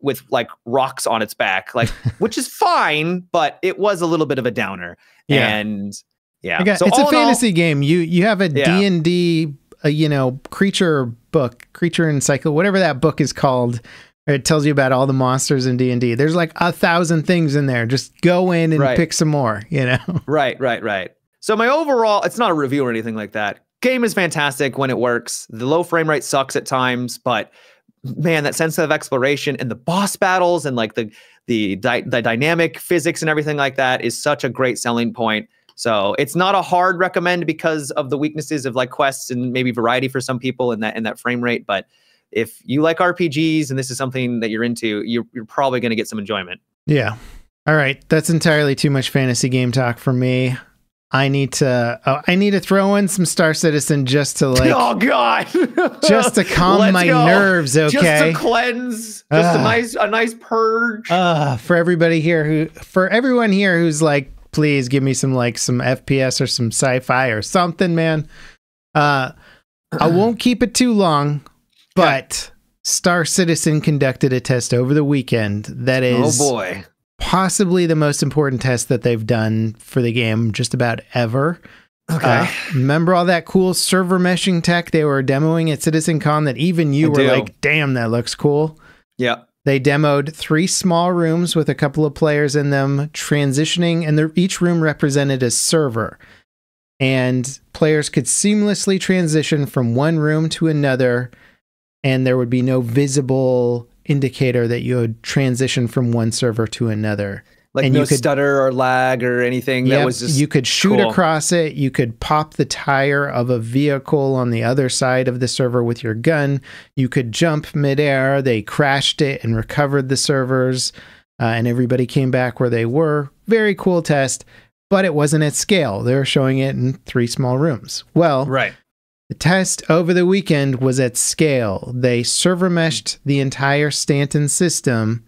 with like rocks on its back, like [LAUGHS] which is fine, but it was a little bit of a downer. Yeah. And yeah, got- so it's a in all- fantasy game. You you have a. D and D, uh, you know, creature book, creature and cycle, whatever that book is called. It tells you about all the monsters in D and D. There's like a thousand things in there. Just go in and Right. pick some more. You know. [LAUGHS] Right, right, right. So my overall, it's not a review or anything like that. Game is fantastic when it works. The low frame rate sucks at times, but man, that sense of exploration and the boss battles and like the the dy- the dynamic physics and everything like that is such a great selling point. So it's not a hard recommend because of the weaknesses of like quests and maybe variety for some people in that in that frame rate. But if you like RPGs and this is something that you're into, you're, you're probably going to get some enjoyment. Yeah. All right. That's entirely too much fantasy game talk for me. I need to. Oh, I need to throw in some Star Citizen just to like, [LAUGHS] oh God! [LAUGHS] just to calm Let's my go. nerves. Just Okay. to cleanse, just a Ah. nice, a nice purge. uh, for everybody here who, for everyone here who's like, please give me some like some FPS or some sci-fi or something, man. Uh, I won't keep it too long, but Star Citizen conducted a test over the weekend that is oh boy! possibly the most important test that they've done for the game just about ever. Okay. Uh, remember all that cool server meshing tech they were demoing at CitizenCon that even you I were do. like, damn, that looks cool? yeah. They demoed three small rooms with a couple of players in them, transitioning, and each room represented a server. And players could seamlessly transition from one room to another, and there would be no visible indicator that you had transitioned from one server to another. Like And no you could- stutter or lag or anything. Yep, That was just you could shoot cool. across it. You could pop the tire of a vehicle on the other side of the server with your gun. You could jump midair. They crashed it and recovered the servers, uh, and everybody came back where they were. Very cool test, but it wasn't at scale. They were showing it in three small rooms. Well, right. The test over the weekend was at scale. They server meshed the entire Stanton system,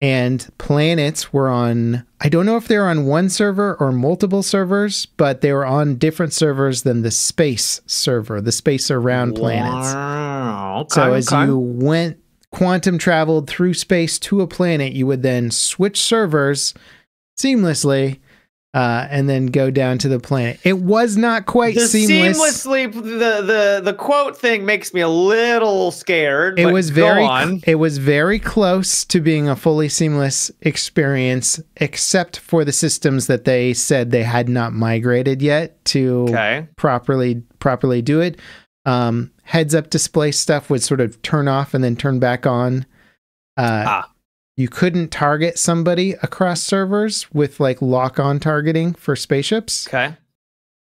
and planets were on. I don't know if they were on one server or multiple servers, but they were on different servers than the space server, the space around planets. Wow. Okay, So as okay. you went quantum traveled through space to a planet, you would then switch servers seamlessly. Uh, and then go down to the planet. It was not quite the seamless. seamlessly the the the quote thing makes me a little scared. it was very it was very close to being a fully seamless experience except for the systems that they said they had not migrated yet to okay. properly properly do it um, heads up display stuff would sort of turn off and then turn back on uh, Ah. You couldn't target somebody across servers with like lock on targeting for spaceships Okay.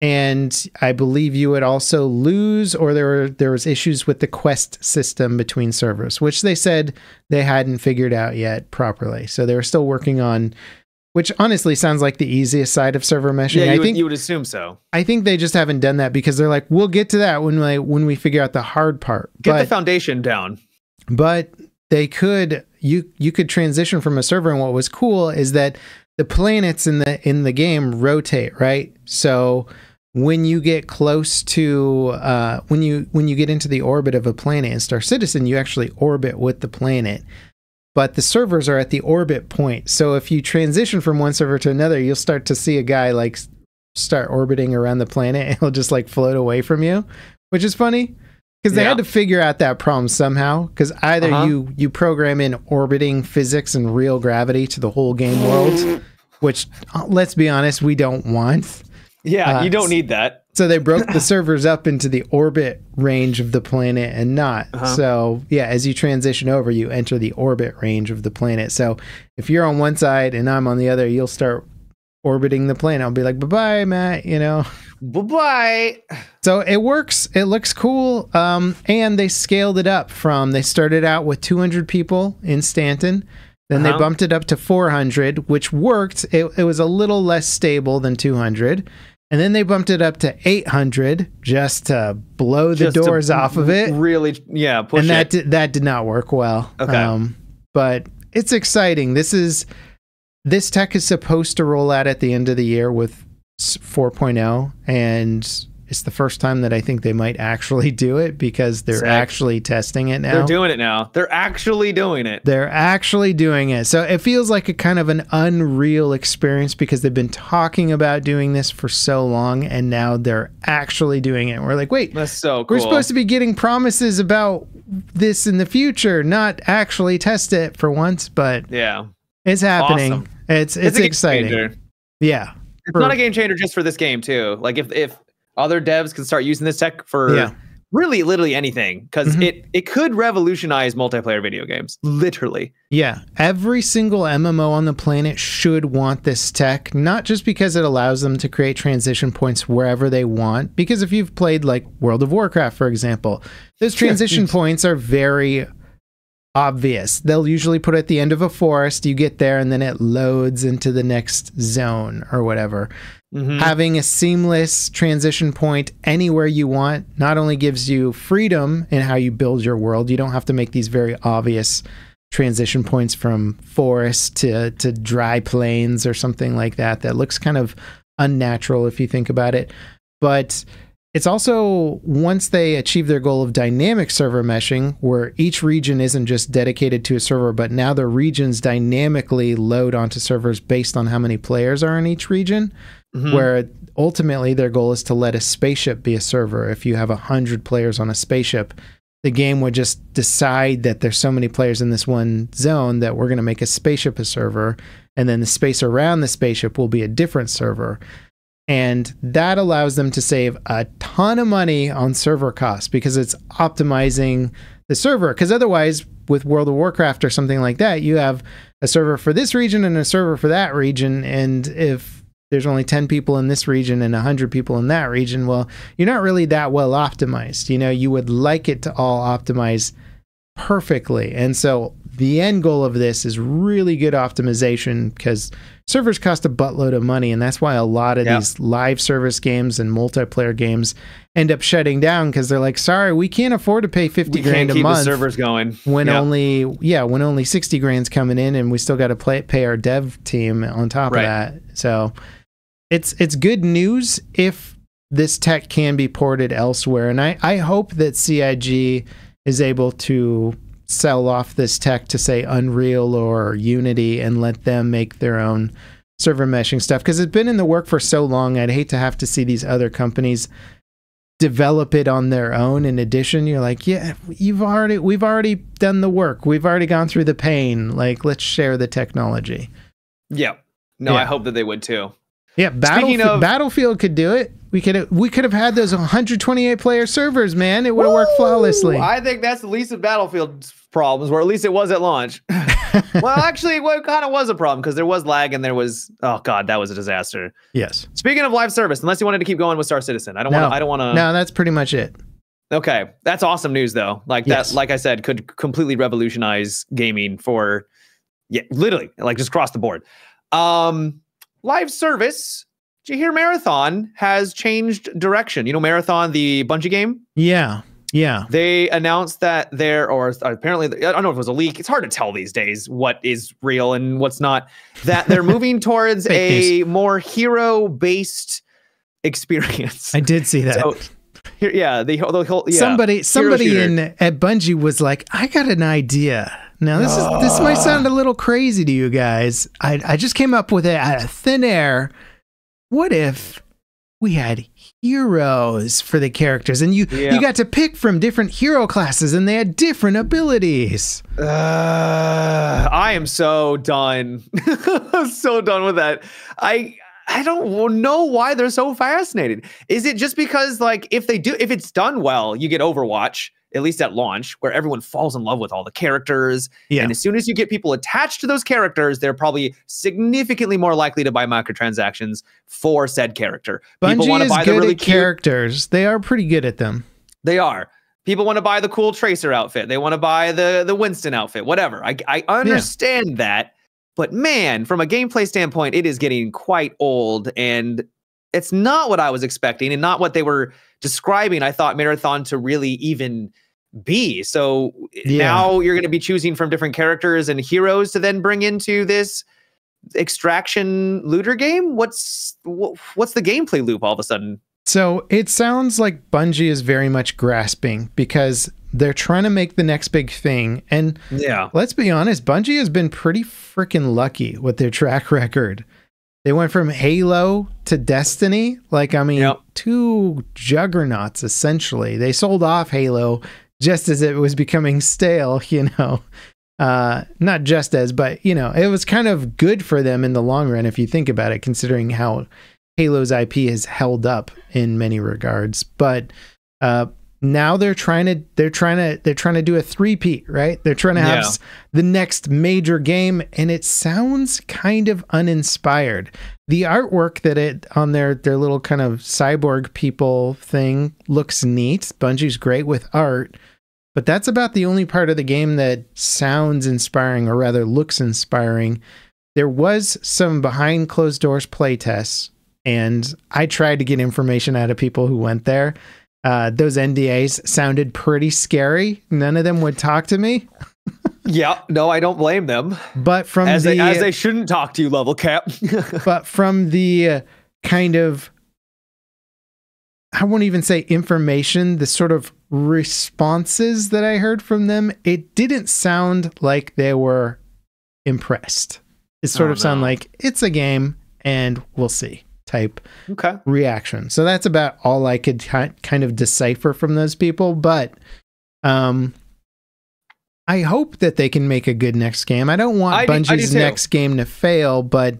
and I believe you would also lose, or there were there was issues with the quest system between servers, which they said they hadn't figured out yet properly. So they were still working on, which honestly sounds like the easiest side of server meshing. Yeah, you I would, think you would assume so. I think they just haven't done that because they're like, we'll get to that when we when we figure out the hard part. Get but the foundation down. but they could you you could transition from a server. And what was cool is that the planets in the in the game rotate right? So when you get close to uh, when you when you get into the orbit of a planet in star citizen you actually orbit with the planet. But the servers are at the orbit point. So if you transition from one server to another you'll start to see a guy like start orbiting around the planet and [LAUGHS] he'll just like float away from you which is funny because they Yeah. had to figure out that problem somehow because either Uh-huh. you you program in orbiting physics and real gravity to the whole game world which uh, let's be honest we don't want Yeah, uh, you don't need that. So they broke the servers up into the orbit range of the planet and not. Uh-huh. So yeah, as you transition over, you enter the orbit range of the planet. So if you're on one side and I'm on the other, you'll start orbiting the planet. I'll be like, bye bye, Mat, you know. Bye bye. So it works. It looks cool. Um, and they scaled it up from they started out with 200 people in Stanton. Then uh-huh. they bumped it up to 400, which worked. It, it was a little less stable than 200. And then they bumped it up to 800 just to blow the just doors off of it. Really, yeah. and that did, that did not work well. Okay. Um, but it's exciting. This is this tech is supposed to roll out at the end of the year with 4.0 and it's the first time that I think they might actually do it because they're Sick. actually testing it now. They're doing it now. They're actually doing it. They're actually doing it. So it feels like a kind of an unreal experience because they've been talking about doing this for so long and now they're actually doing it. We're like, wait, that's so cool. We're supposed to be getting promises about this in the future, not actually test it for once, but yeah. It's happening. Awesome. It's it's, it's exciting. Yeah. It's for, not a game changer just for this game too. Like if if other devs can start using this tech for yeah. really literally anything because mm-hmm. it it could revolutionize multiplayer video games literally yeah every single mmo on the planet should want this tech not just because it allows them to create transition points wherever they want because if you've played like world of warcraft for example those transition [LAUGHS] points are very obvious. They'll usually put at the end of a forest. You get there and then it loads into the next zone or whatever. Mm-hmm. Having a seamless transition point anywhere you want not only gives you freedom in how you build your world, you don't have to make these very obvious transition points from forest to, to dry plains or something like that. That looks kind of unnatural if you think about it. But it's also once they achieve their goal of dynamic server meshing, where each region isn't just dedicated to a server, but now the regions dynamically load onto servers based on how many players are in each region, mm-hmm. where ultimately their goal is to let a spaceship be a server. If you have a hundred players on a spaceship, the game would just decide that there's so many players in this one zone that we're going to make a spaceship a server, and then the space around the spaceship will be a different server. And that allows them to save a ton of money on server costs because it's optimizing the server. Because otherwise, with World of Warcraft or something like that, you have a server for this region and a server for that region. And if there's only 10 people in this region and 100 people in that region, well, you're not really that well optimized. You know, you would like it to all optimize perfectly. And so the end goal of this is really good optimization because servers cost a buttload of money, and that's why a lot of yep. these live service games and multiplayer games end up shutting down because they're like, "Sorry, we can't afford to pay fifty we grand a month." servers going when yep. only yeah, when only sixty grand's coming in, and we still got to pay our dev team on top right. of that. So it's it's good news if this tech can be ported elsewhere, and I I hope that CIG is able to sell off this tech to say Unreal or Unity and let them make their own server meshing stuff? Because it's been in the work for so long. I'd hate to have to see these other companies develop it on their own. In addition you're like yeah you've already we've already done the work. We've already gone through the pain. Like let's share the technology. Yeah. No yeah. i hope that they would too. Yeah battlefield, of, battlefield could do it we could we could have had those 128 player servers man it would have worked flawlessly i think that's the least of battlefield's problems, or at least it was at launch. [LAUGHS] well, actually, well, it kind of was a problem because there was lag and there was oh god, that was a disaster. Yes. Speaking of live service, unless you wanted to keep going with Star Citizen, I don't no. want. I don't want to. No, that's pretty much it. Okay, that's awesome news though. Like yes. that, like I said, could completely revolutionize gaming for, yeah, literally, like just across the board. Um, live service. Did you hear Marathon has changed direction? You know, Marathon, the Bungie game. Yeah. Yeah. They announced that there, or apparently, I don't know if it was a leak. It's hard to tell these days what is real and what's not. That they're moving [LAUGHS] towards a more hero based experience. I did see that. So, yeah, the, the whole yeah, somebody somebody in at Bungie was like, I got an idea. Now this is this might sound a little crazy to you guys. I I just came up with it out of thin air. What if we had heroes for the characters? And you yeah. you got to pick from different hero classes and they had different abilities. Uh, i am so done. [LAUGHS] So done with that. I I don't know why they're so fascinated. Is it just because like if they do if it's done well, you get Overwatch at least at launch where everyone falls in love with all the characters yeah. and as soon as you get people attached to those characters, they're probably significantly more likely to buy microtransactions for said character. Bungie people want to buy the really characters. They are pretty good at them. They are. People want to buy the cool Tracer outfit. They want to buy the the Winston outfit. Whatever. I I understand yeah. that but man, from a gameplay standpoint, it is getting quite old and it's not what I was expecting and not what they were describing. I thought Marathon to really even be. So yeah. now you're going to be choosing from different characters and heroes to then bring into this extraction looter game. What's what's the gameplay loop all of a sudden? So it sounds like Bungie is very much grasping because they're trying to make the next big thing. And yeah, let's be honest, Bungie has been pretty freaking lucky with their track [LAUGHS] record. They went from Halo to Destiny. Like, I mean, yep. two juggernauts essentially. They sold off Halo just as it was becoming stale, [LAUGHS] you know. Uh, not just as, but you know, it was kind of good for them in the long run if you think about it, considering how Halo's IP has held up in many regards. But uh, now they're trying to they're trying to they're trying to do a three-peat, right? They're trying to have yeah. the next major game and it sounds kind of uninspired. The artwork that it on their their little kind of cyborg people thing looks neat. Bungie's great with art, but that's about the only part of the game that sounds inspiring or rather looks inspiring. There was some behind closed doors playtests and I tried to get information out of people who went there uh, those NDAs sounded pretty scary. None of them would talk to me. [LAUGHS] yeah, no, I don't blame them. But from as the they, as they shouldn't talk to you, level cap. [LAUGHS] but from the uh, kind of I won't even say information, the sort of responses that I heard from them, it didn't sound like they were impressed. It sort oh, of no. sounded like it's a game and we'll see type okay. reaction. So that's about all I could kind of decipher from those people. But um, I hope that they can make a good next game. I don't want I Bungie's do, next game to fail, but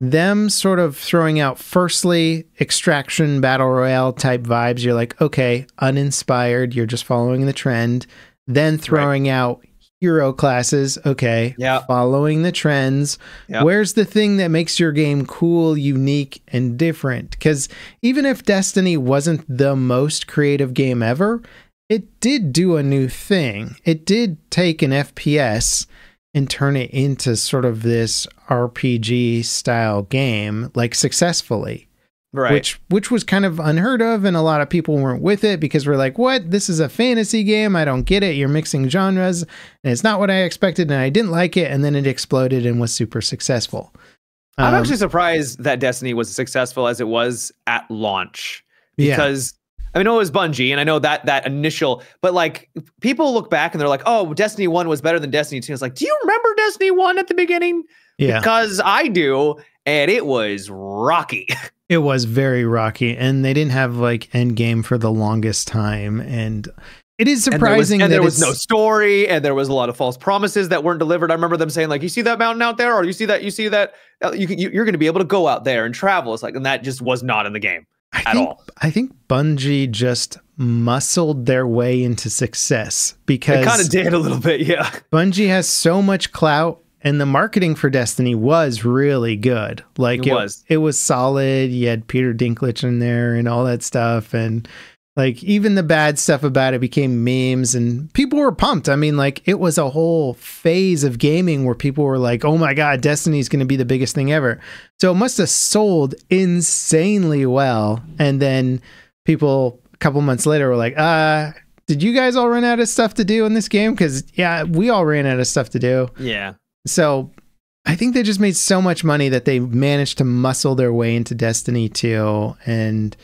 them sort of throwing out firstly extraction battle royale type vibes. You're like, okay, uninspired. You're just following the trend. Then throwing right. out hero classes. Okay. Yeah. Following the trends. Yep. Where's the thing that makes your game cool, unique, and different? Because even if Destiny wasn't the most creative game ever, it did do a new thing. It did take an FPS and turn it into sort of this RPG style game, like successfully. Right. Which which was kind of unheard of and a lot of people weren't with it because we're like what? This is a fantasy game. I don't get it. You're mixing genres. And it's not what i expected and i didn't like it. And then it exploded and was super successful. I'm um, actually surprised that destiny was as successful as it was at launch because. I know it was Bungie, and I know that that initial, but like people look back and they're like, "Oh, Destiny One was better than Destiny 2. It's like, do you remember Destiny One at the beginning? Yeah, because I do, and it was rocky. [LAUGHS] It was very rocky, and they didn't have like end game for the longest time, and it is surprising and there was, and there was no story, and there was a lot of false promises that weren't delivered. I remember them saying like, "You see that mountain out there, or you see that, you see that, uh, you, you you're going to be able to go out there and travel." It's like, and that just was not in the game I at think, all. I think Bungie just muscled their way into success because kind of did a little bit, yeah. Bungie has so much clout and the marketing for Destiny was really good. Like it, it, was, it was solid. You had Peter Dinklage in there and all that stuff, and like even the bad stuff about it became memes, and people were pumped. I mean, like it was a whole phase of gaming where people were like, "Oh my god, Destiny's going to be the biggest thing ever." So it must have sold insanely well, and then people a couple months later were like. Uh, did you guys all run out of stuff to do in this game? Because yeah, we all ran out of stuff to do. Yeah. So I think they just made so much money that they managed to muscle their way into Destiny 2 and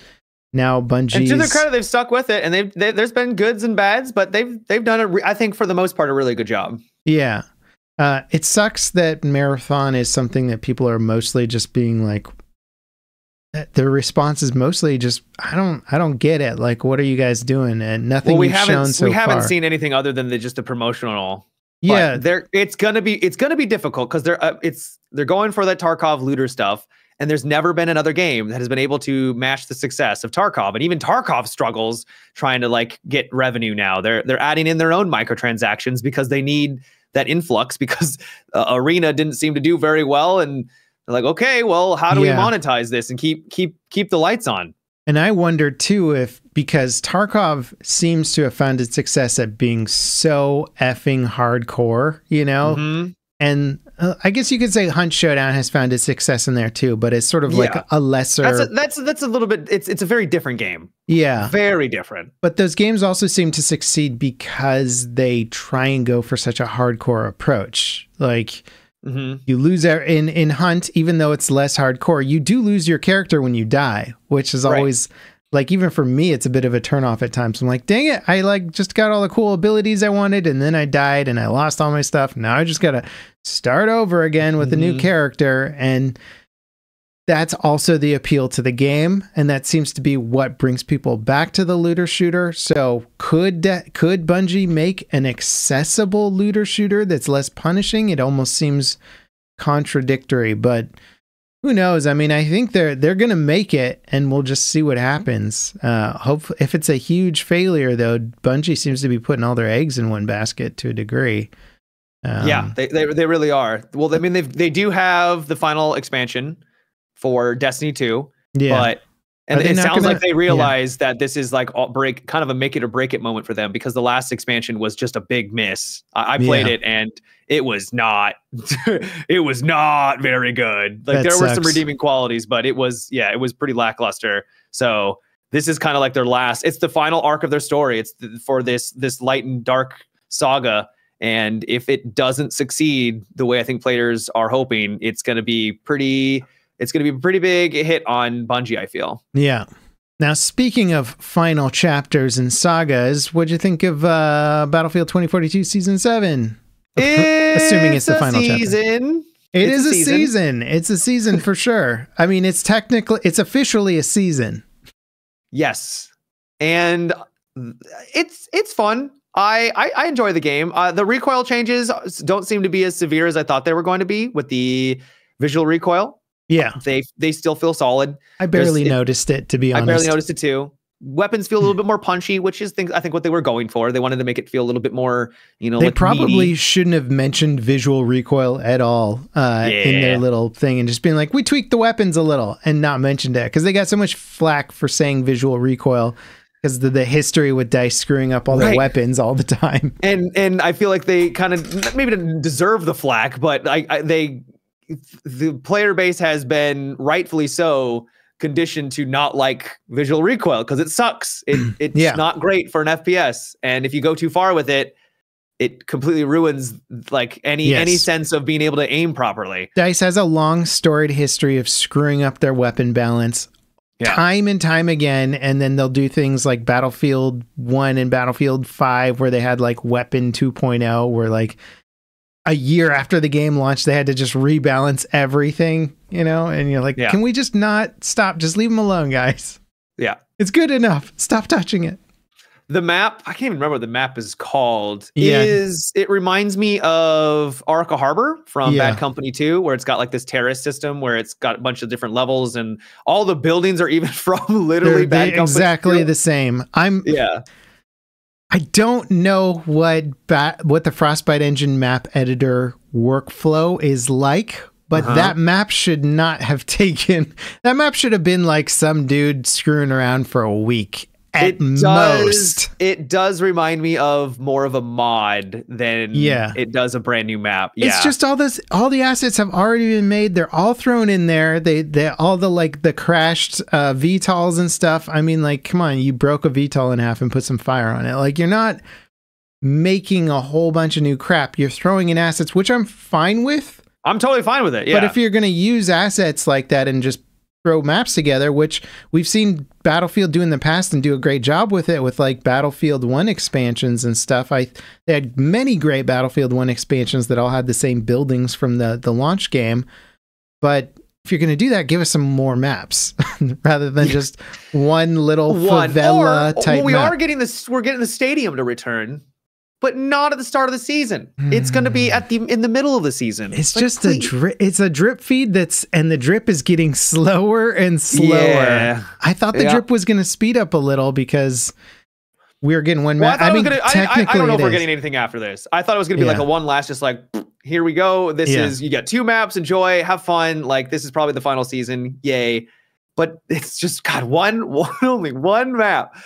now Bungie. And to their credit, they've stuck with it, and they've they, there's been goods and bads, but they've they've done it. Re- I think for the most part, a really good job. Yeah, uh, it sucks that marathon is something that people are mostly just being like. The response is mostly just I don't I don't get it. Like, what are you guys doing? And nothing well, we haven't so we haven't far. seen anything other than the, just the promotional yeah, they're it's gonna be it's gonna be difficult because they're uh, it's they're going for that Tarkov looter stuff, And there's never been another game that has been able to match the success of Tarkov. And even Tarkov struggles trying to like get revenue now. They're they're adding in their own microtransactions because they need that influx [LAUGHS] because uh, Arena didn't seem to do very well and they're like, "Okay, well, how do yeah. we monetize this and keep keep keep the lights on?" And I wonder too if because Tarkov seems to have found its success at being so effing hardcore, you know? Mm-hmm. And uh, I guess you could say Hunt Showdown has found its success in there too, but it's sort of yeah. like a lesser. That's a, that's that's a little bit. It's it's a very different game. Yeah, very different. But those games also seem to succeed because they try and go for such a hardcore approach. Like mm-hmm. you lose in in Hunt, even though it's less hardcore, you do lose your character when you die, which is always. Right like even for me it's a bit of a turnoff at times i'm like dang it i like just got all the cool abilities i wanted and then i died and i lost all my stuff now i just gotta start over again with mm-hmm. a new mm-hmm. character and that's also the appeal to the game and that seems to be what brings people back to the looter shooter so could could bungie make an accessible looter shooter that's less punishing it almost seems contradictory but who knows? I mean, I think they're they're gonna make it, and we'll just see what happens. Uh, hope if it's a huge failure, though, Bungie seems to be putting all their eggs in one basket to a degree. Um, yeah, they, they they really are. Well, I mean, they they do have the final expansion for Destiny Two, yeah. but and it sounds gonna, like they realize yeah. that this is like all break, kind of a make it or break it moment for them because the last expansion was just a big miss. I, I played yeah. it and it was not, [LAUGHS] it was not very good. Like that there sucks. were some redeeming qualities, but it was, yeah, it was pretty lackluster. So this is kind of like their last. It's the final arc of their story. It's the, for this this light and dark saga. And if it doesn't succeed the way I think players are hoping, it's going to be pretty it's going to be a pretty big hit on Bungie, I feel. Yeah. Now, speaking of final chapters and sagas, what'd you think of uh, Battlefield 2042 Season 7? [LAUGHS] It's Assuming it's the final season. chapter. It it's is a season. season. It's a season for sure. I mean, it's technically, it's officially a season. Yes. And it's it's fun. I, I, I enjoy the game. Uh, the recoil changes don't seem to be as severe as I thought they were going to be with the visual recoil. Yeah, they they still feel solid. I barely noticed it to be honest. I barely noticed it too. Weapons feel a little bit more punchy, which is things I think what they were going for. They wanted to make it feel a little bit more, you know. They like probably meaty. shouldn't have mentioned visual recoil at all uh, yeah. in their little thing, and just being like, "We tweaked the weapons a little," and not mentioned it because they got so much flack for saying visual recoil because the, the history with dice screwing up all right. their weapons all the time. [LAUGHS] And and I feel like they kind of maybe didn't deserve the flack, but I, I they the player base has been rightfully so conditioned to not like visual recoil because it sucks. [CLEARS THROAT] It, it's yeah. not great for an FPS, and if you go too far with it, it completely ruins like any yes. any sense of being able to aim properly. Dice has a long storied history of screwing up their weapon balance. Yeah. Time and time again, and then they'll do things like Battlefield 1 and Battlefield 5, where they had like Weapon 2.0, where like a year after the game launched, they had to just rebalance everything, you know? And you're like, yeah. can we just not stop? Just leave them alone, guys. Yeah. It's good enough. Stop touching it. The map, I can't even remember what the map is called. Yeah. Is it reminds me of Arica Harbor from yeah. Bad Company 2, where it's got like this terrace system where it's got a bunch of different levels and all the buildings are even [LAUGHS] from literally They're, Bad Company. Exactly 2. the same. I'm yeah. I don't know what bat, what the Frostbite engine map editor workflow is like, but uh-huh. that map should not have [LAUGHS] taken. That map should have been like some dude screwing around for a week at it does, most. It does remind me of more of a mod than yeah. it does a brand new map. Yeah. It's just all this all the assets have already been made. They're all thrown in there. They they all the like the crashed uh VTOLs and stuff. I mean like come on, you broke a VTOL in half and put some fire on it. Like you're not making a whole bunch of new crap. You're throwing in assets, which I'm fine with. I'm totally fine with it. Yeah. But if you're going to use assets like that and just throw maps together, which we've seen Battlefield do in the past and do a great job with it with like Battlefield 1 expansions and stuff. I they had many great Battlefield 1 expansions that all had the same buildings from the the launch game. But if you're going to do that, give us some more maps [LAUGHS] rather than just one little one. favela or, type. Well, we map. are getting this. We're getting the stadium to return. But not at the start of the season. It's going to be at the in the middle of the season. It's like, just please. a drip. It's a drip feed that's and the drip is getting slower and slower. Yeah. I thought the yeah. drip was going to speed up a little because we are getting one. Well, I, I mean, gonna, technically, I, I, don't know if we're getting anything after this. I thought it was going to be yeah. like a one last, just like here we go. This is you get two maps, enjoy, have fun. Like this is probably the final season. Yay! But it's just God, one, [LAUGHS] one only one map.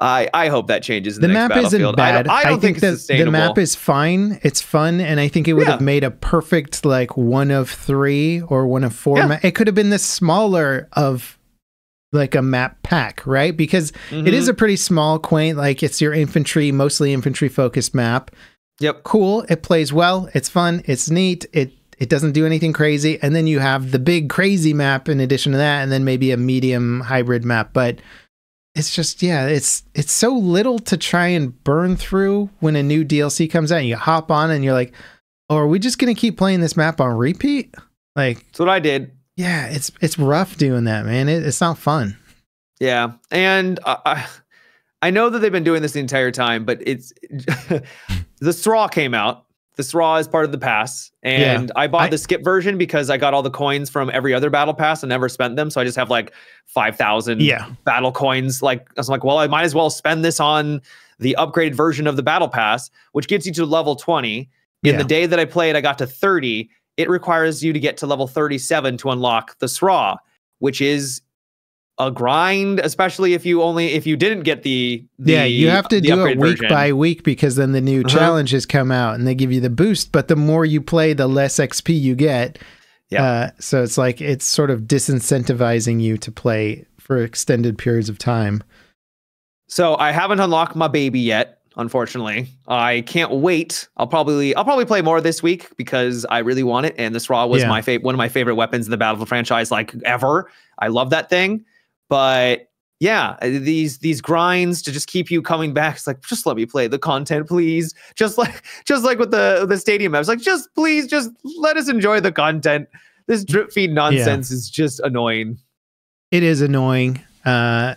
I, I hope that changes. the, the map isn't bad. I don't, I don't I think, think that the map is fine. It's fun, and I think it would yeah. have made a perfect like one of three or one of four. Yeah. Ma- it could have been the smaller of like a map pack, right? Because mm-hmm. it is mm-hmm. a pretty small, quaint, like it's your infantry, mostly infantry focused map. Yep. Cool. It plays well. It's fun. It's neat. It it doesn't do anything crazy. And then you have the big crazy map in addition to that, and then maybe a medium hybrid map. But it's just yeah, it's it's so little to try and burn through when a new DLC comes out. You hop on and you're like, "Oh, are we just gonna keep playing this map on repeat?" Like that's what I did. Yeah, it's it's rough doing that, man. It, it's not fun. Yeah, and I I know that they've been doing this the entire time, but it's [LAUGHS] the straw came out the straw is part of the pass and yeah. i bought I, the skip version because i got all the coins from every other battle pass and never spent them so i just have like 5000 yeah. battle coins like i was like well i might as well spend this on the upgraded version of the battle pass which gets you to level 20 in yeah. the day that i played i got to 30 it requires you to get to level 37 to unlock the straw which is a grind, especially if you only if you didn't get the, the yeah you have to do it week version. by week because then the new uh-huh. challenges come out and they give you the boost. But the more you play, the less XP you get. Yeah. Uh, so it's like it's sort of disincentivizing you to play for extended periods of time. So I haven't unlocked my baby yet unfortunately. I can't wait. I'll probably I'll probably play more this week because I really want it. And the straw was yeah. my favorite one of my favorite weapons in the Battlefield franchise, like ever. I love that thing. But yeah, these these grinds to just keep you coming back. It's like just let me play the content, please. Just like [LAUGHS] just like with the the stadium maps, like just please just let us enjoy the content. This drip feed nonsense yeah. is just annoying. It is annoying, uh,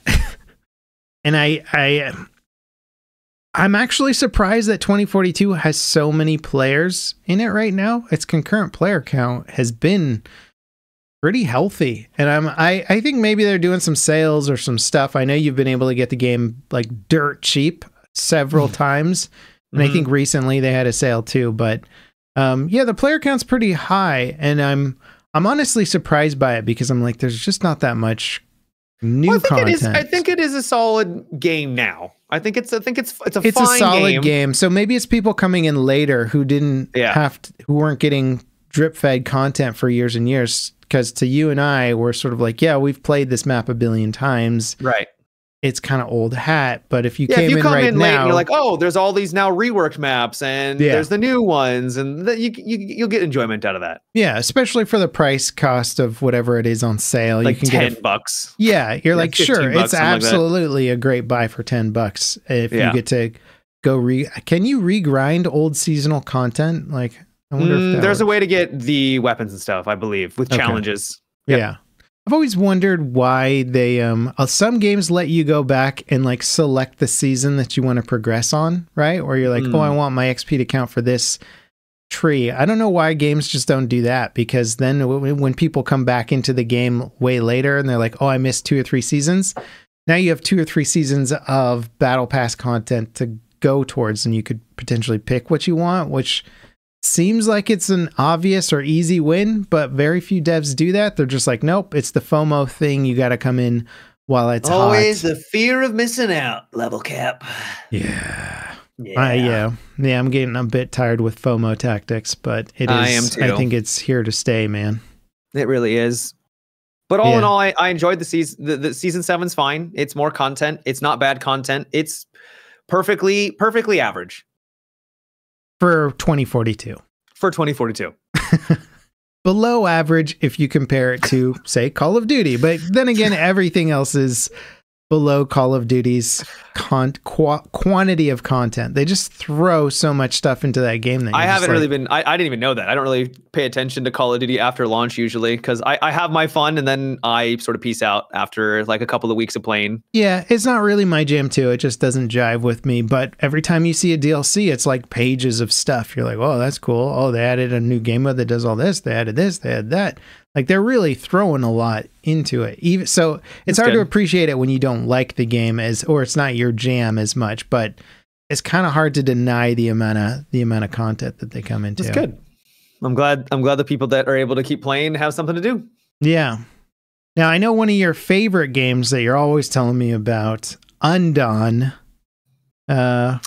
[LAUGHS] and I I I'm actually surprised that 2042 has so many players in it right now. Its concurrent player count has been pretty healthy. And I'm I I think maybe they're doing some sales or some stuff. I know you've been able to get the game like dirt cheap several times. And mm-hmm. I think recently they had a sale too, but um yeah, the player count's pretty high and I'm I'm honestly surprised by it because I'm like there's just not that much new well, I think content. It is, I think it is a solid game now. I think it's I think it's it's a it's a solid game. game. So maybe it's people coming in later who didn't yeah. have to, who weren't getting drip fed content for years and years because to you and I, we're sort of like, yeah, we've played this map a billion times. Right. It's kind of old hat, but if you yeah, came if you in come right in late now, you're like, oh, there's all these now reworked maps, and yeah. there's the new ones, and you, you you'll get enjoyment out of that. Yeah, especially for the price cost of whatever it is on sale. Like you can ten get a, bucks. Yeah, you're like, sure, bucks, it's absolutely like a great buy for ten bucks if yeah. you get to go re. Can you regrind old seasonal content? Like, I wonder mm, if there's a way to get the weapons and stuff. I believe with okay. challenges. Yep. Yeah. I've always wondered why they um uh, some games let you go back and like select the season that you want to progress on, right? Or you're like, mm. "Oh, I hmm. want my XP to count for this tree." I don't know why games just don't do that because then when people come back into the game way later and they're like, "Oh, I missed two or three seasons." Now you have two or three seasons of battle pass content to go towards and you could potentially pick what you want, which seems like it's an obvious or easy win, but very few devs do that. They're just like, nope, it's the FOMO thing. You got to come in while it's always hot. the fear of missing out. Level cap. Yeah. Yeah. Uh, yeah. Yeah. I'm getting a bit tired with FOMO tactics, but it is. I am too. I think it's here to stay, man. It really is. But all yeah. in all, I, I enjoyed the season. The, the season seven's fine. It's more content. It's not bad content. It's perfectly perfectly average for 2042. For 2042. [LAUGHS] Below average if you compare it to, say, Call of Duty. But then again, everything else is below Call of Duty's con- qu- quantity of content. They just throw so much stuff into that game. That I haven't like, really been. I, I didn't even know that. I don't really pay attention to Call of Duty after launch usually because I, I have my fun and then I sort of peace out after like a couple of weeks of playing. Yeah, it's not really my jam too. It just doesn't jive with me. But every time you see a DLC, it's like pages of stuff. You're like, oh, that's cool. Oh, they added a new game mode that does all this. They added this. They added that. Like they're really throwing a lot into it. Even so, it's That's hard good. to appreciate it when you don't like the game as, or it's not your jam as much. But it's kind of hard to deny the amount of the amount of content that they come into. It's good. I'm glad. I'm glad the people that are able to keep playing have something to do. Yeah. Now I know one of your favorite games that you're always telling me about, Undawn. Uh,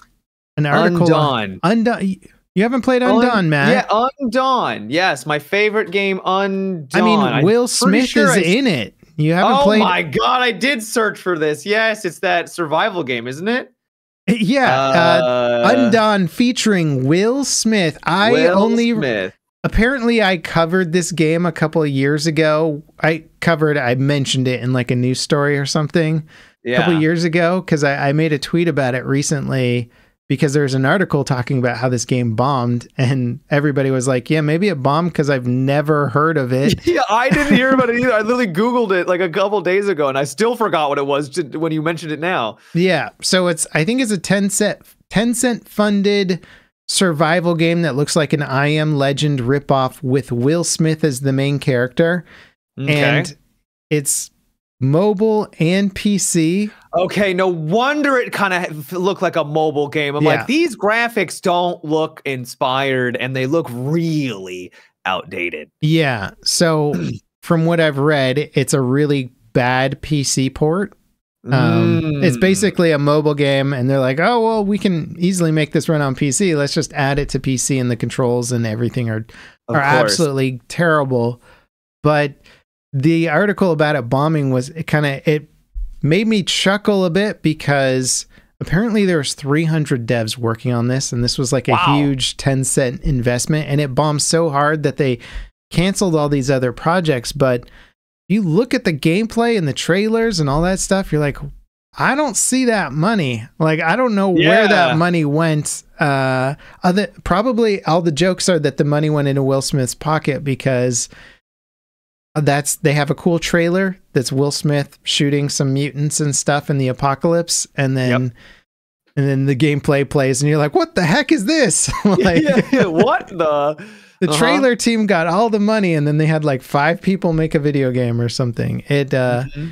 an article. Undawn. Undawn. You haven't played Undawn, Un- Mat? Yeah, Undawn. Yes, my favorite game, Undawn. I mean, Will Smith sure is I... in it. You haven't oh played. Oh my god, I did search for this. Yes, it's that survival game, isn't it? [LAUGHS] Yeah, uh, uh, Undawn featuring Will Smith. I Will only Smith. apparently I covered this game a couple of years ago. I covered, I mentioned it in like a news story or something yeah. a couple years ago because I, I made a tweet about it recently because there's an article talking about how this game bombed and everybody was like yeah maybe it bombed because i've never heard of it [LAUGHS] yeah i didn't hear about it either i [LAUGHS] literally googled it like a couple days ago and i still forgot what it was to, when you mentioned it now yeah so it's i think it's a Tencent 10 cent funded survival game that looks like an i am legend ripoff with will smith as the main character okay. and it's mobile and PC. Okay, no wonder it kind of looked like a mobile game. I'm yeah. like, these graphics don't look inspired and they look really outdated. Yeah. So, [CLEARS THROAT] from what I've read, it's a really bad PC port. Um, mm. It's basically a mobile game, and they're like, oh, well, we can easily make this run on PC. Let's just add it to PC, and the controls and everything are, are absolutely terrible. But the article about it bombing was it kind of it made me chuckle a bit because apparently there was 300 devs working on this and this was like a wow. huge Tencent investment and it bombed so hard that they canceled all these other projects but you look at the gameplay and the trailers and all that stuff you're like I don't see that money. Like I don't know yeah. where that money went. Uh other probably all the jokes are that the money went into Will Smith's pocket because that's they have a cool trailer that's Will Smith shooting some mutants and stuff in the apocalypse, and then yep. and then the gameplay plays, and you're like, "What the heck is this?" [LAUGHS] [LAUGHS] like, yeah, yeah, what the? [LAUGHS] the uh-huh. trailer team got all the money, and then they had like five people make a video game or something. It uh, mm-hmm.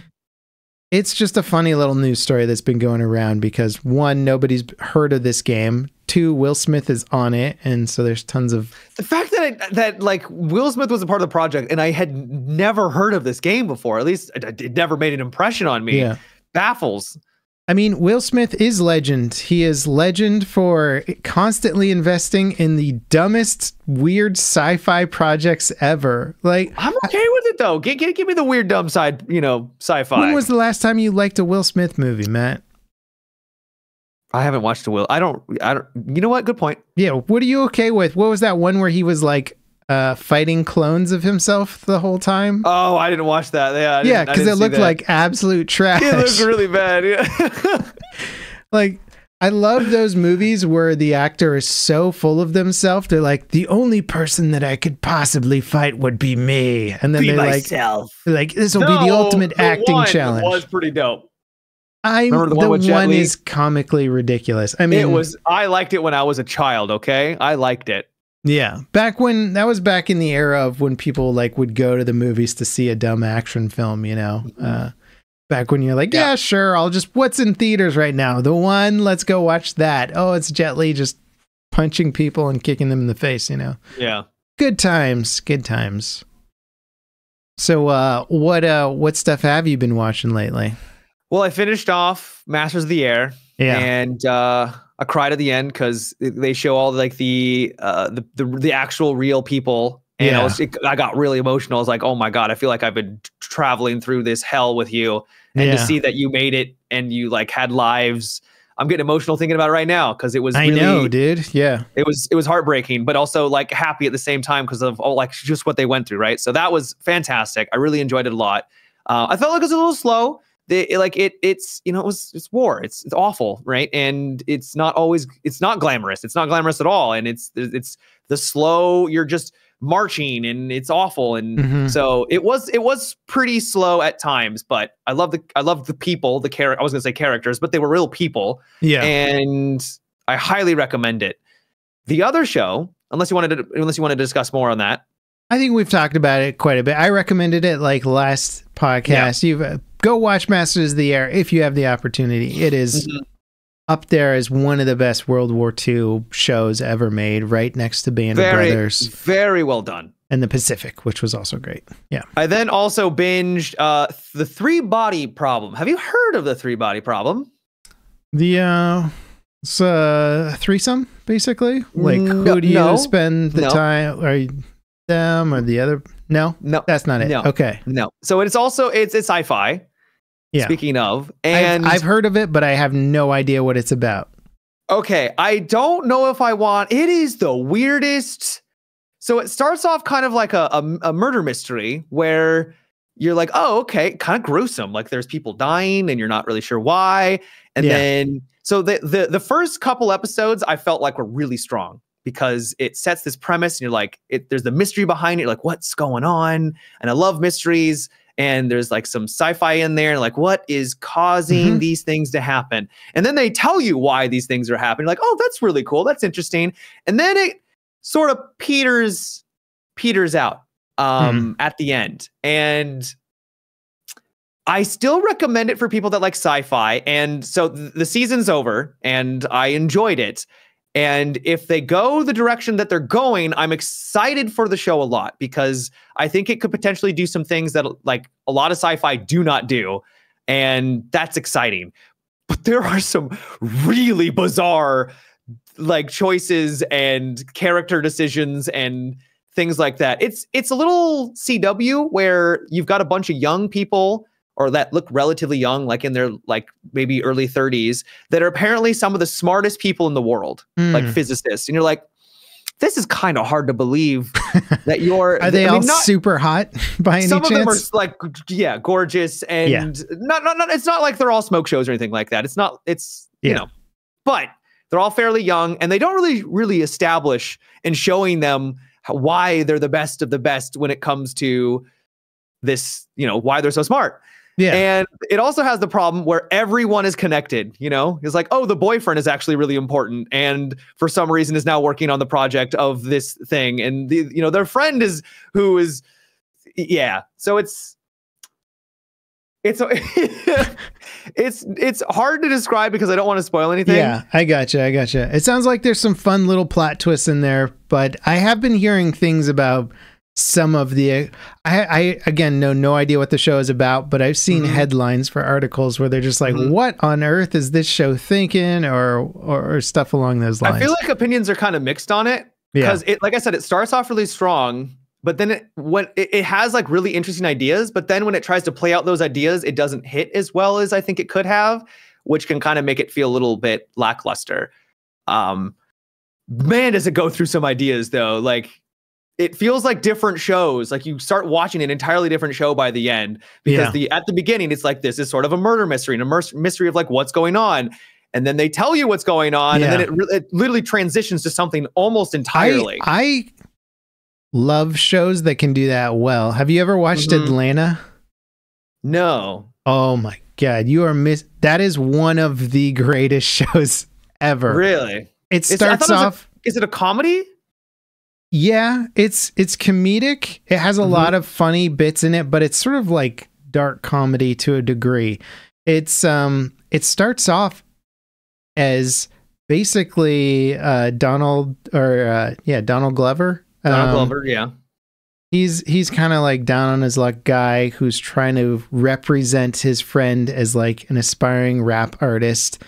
it's just a funny little news story that's been going around because one, nobody's heard of this game. Two, Will Smith is on it, and so there's tons of the fact that I, that like Will Smith was a part of the project, and I had never heard of this game before. At least it, never made an impression on me. Yeah. Baffles. I mean, Will Smith is legend. He is legend for constantly investing in the dumbest, weird sci-fi projects ever. Like, I'm okay with it though. Give, give, give me the weird, dumb side, you know, sci-fi. When was the last time you liked a Will Smith movie, Mat? I haven't watched a Will. I don't. I don't. You know what? Good point. Yeah. What are you okay with? What was that one where he was like uh, fighting clones of himself the whole time? Oh, I didn't watch that. Yeah. yeah, because it looked like absolute trash. It looks really bad. Yeah. [LAUGHS] like I love those movies where the actor is so full of themselves. They're like, the only person that I could possibly fight would be me, and then be they're myself. like, like this will no, be the ultimate the acting challenge. Was pretty dope. I remember the, the one, one is comically ridiculous. I mean, it was. I liked it when I was a child. Okay, I liked it. Yeah, back when that was back in the era of when people like would go to the movies to see a dumb action film. You know, mm-hmm. uh, back when you're like, yeah. yeah, sure, I'll just what's in theaters right now. The one, let's go watch that. Oh, it's Jet Li just punching people and kicking them in the face. You know. Yeah. Good times. Good times. So, uh, what uh, what stuff have you been watching lately? Well, I finished off Masters of the Air. Yeah. And uh, I cried at the end because they show all like the, uh, the the the actual real people. And yeah. I, was, it, I got really emotional. I was like, oh my God, I feel like I've been traveling through this hell with you. And yeah. to see that you made it and you like had lives. I'm getting emotional thinking about it right now because it was. I really, know, dude. Yeah, it was it was heartbreaking, but also like happy at the same time because of all like just what they went through, right? So that was fantastic. I really enjoyed it a lot. Uh, I felt like it was a little slow they like it it's you know it was it's war. It's it's awful right? And it's not always it's not glamorous. It's not glamorous at all. And it's it's the slow you're just marching and it's awful. And mm-hmm. so it was it was pretty slow at times but i love the i love the people the character i was gonna say characters but they were real people. Yeah. And i highly recommend it. The other show unless you wanted to unless you wanted to discuss more on that. I think we've talked about it quite a bit. I recommended it like last podcast. Yeah. You've uh, go watch Masters of the Air if you have the opportunity. It is mm-hmm. up there as one of the best World War II shows ever made, right next to Band very, of Brothers. Very well done. And the Pacific, which was also great. Yeah. I then also binged uh, the Three Body Problem. Have you heard of the Three Body Problem? The uh, it's a threesome, basically. Like, no, who do you no, spend the no. time? Are you them or the other? No, no, that's not it. No, okay, no. So it's also it's it's sci-fi. Yeah. Speaking of, and I've, I've heard of it, but I have no idea what it's about. Okay, I don't know if I want. It is the weirdest. So it starts off kind of like a, a, a murder mystery where you're like, oh, okay, kind of gruesome. Like there's people dying and you're not really sure why. And yeah. then so the, the the first couple episodes I felt like were really strong because it sets this premise and you're like, it, there's the mystery behind it. You're like, what's going on? And I love mysteries. And there's like some sci-fi in there, and like what is causing mm-hmm. these things to happen? And then they tell you why these things are happening. Like, oh, that's really cool. That's interesting. And then it sort of peters peters out um, mm. at the end. And I still recommend it for people that like sci-fi. And so th- the season's over, and I enjoyed it. And if they go the direction that they're going, I'm excited for the show a lot because I think it could potentially do some things that like a lot of sci-fi do not do. And that's exciting. But there are some really bizarre like choices and character decisions and things like that. It's it's a little CW where you've got a bunch of young people or that look relatively young, like in their like maybe early 30s, that are apparently some of the smartest people in the world, mm. like hmm. physicists. And you're like, this is kind of hard to believe [LAUGHS] that you're. are they I all mean, not, super hot [LAUGHS] by any some chance? Some of them are like, yeah, gorgeous, and yeah. not, not, not. It's not like they're all smoke shows or anything like that. It's not. It's yeah. you know, but they're all fairly young, and they don't really, really establish in showing them why they're the best of the best when it comes to this. You know, why they're so smart. Yeah. And it also has the problem where everyone is connected, you know? It's like, oh, the boyfriend is actually really important and for some reason is now working on the project of this thing and the you know, their friend is who is yeah. So it's it's [LAUGHS] it's it's hard to describe because I don't want to spoil anything. Yeah, I gotcha. I gotcha. It sounds like there's some fun little plot twists in there, but I have been hearing things about some of the I, I again know no idea what the show is about but i've seen mm-hmm. headlines for articles where they're just like mm-hmm. what on earth is this show thinking or, or, or stuff along those lines i feel like opinions are kind of mixed on it because yeah. it like i said it starts off really strong but then it when it, it has like really interesting ideas but then when it tries to play out those ideas it doesn't hit as well as i think it could have which can kind of make it feel a little bit lackluster um man does it go through some ideas though like it feels like different shows. Like you start watching an entirely different show by the end because yeah. the at the beginning it's like this is sort of a murder mystery and a mystery of like what's going on, and then they tell you what's going on, yeah. and then it, re- it literally transitions to something almost entirely. I, I, love shows that can do that well. Have you ever watched mm-hmm. Atlanta? No. Oh my god, you are miss. That is one of the greatest [LAUGHS] shows ever. Really? It starts off. A, is it a comedy? Yeah, it's it's comedic. It has a mm-hmm. lot of funny bits in it, but it's sort of like dark comedy to a degree. It's um it starts off as basically uh Donald or uh yeah, Donald Glover. Donald um, Glover, yeah. He's he's kind of like down on his luck guy who's trying to represent his friend as like an aspiring rap artist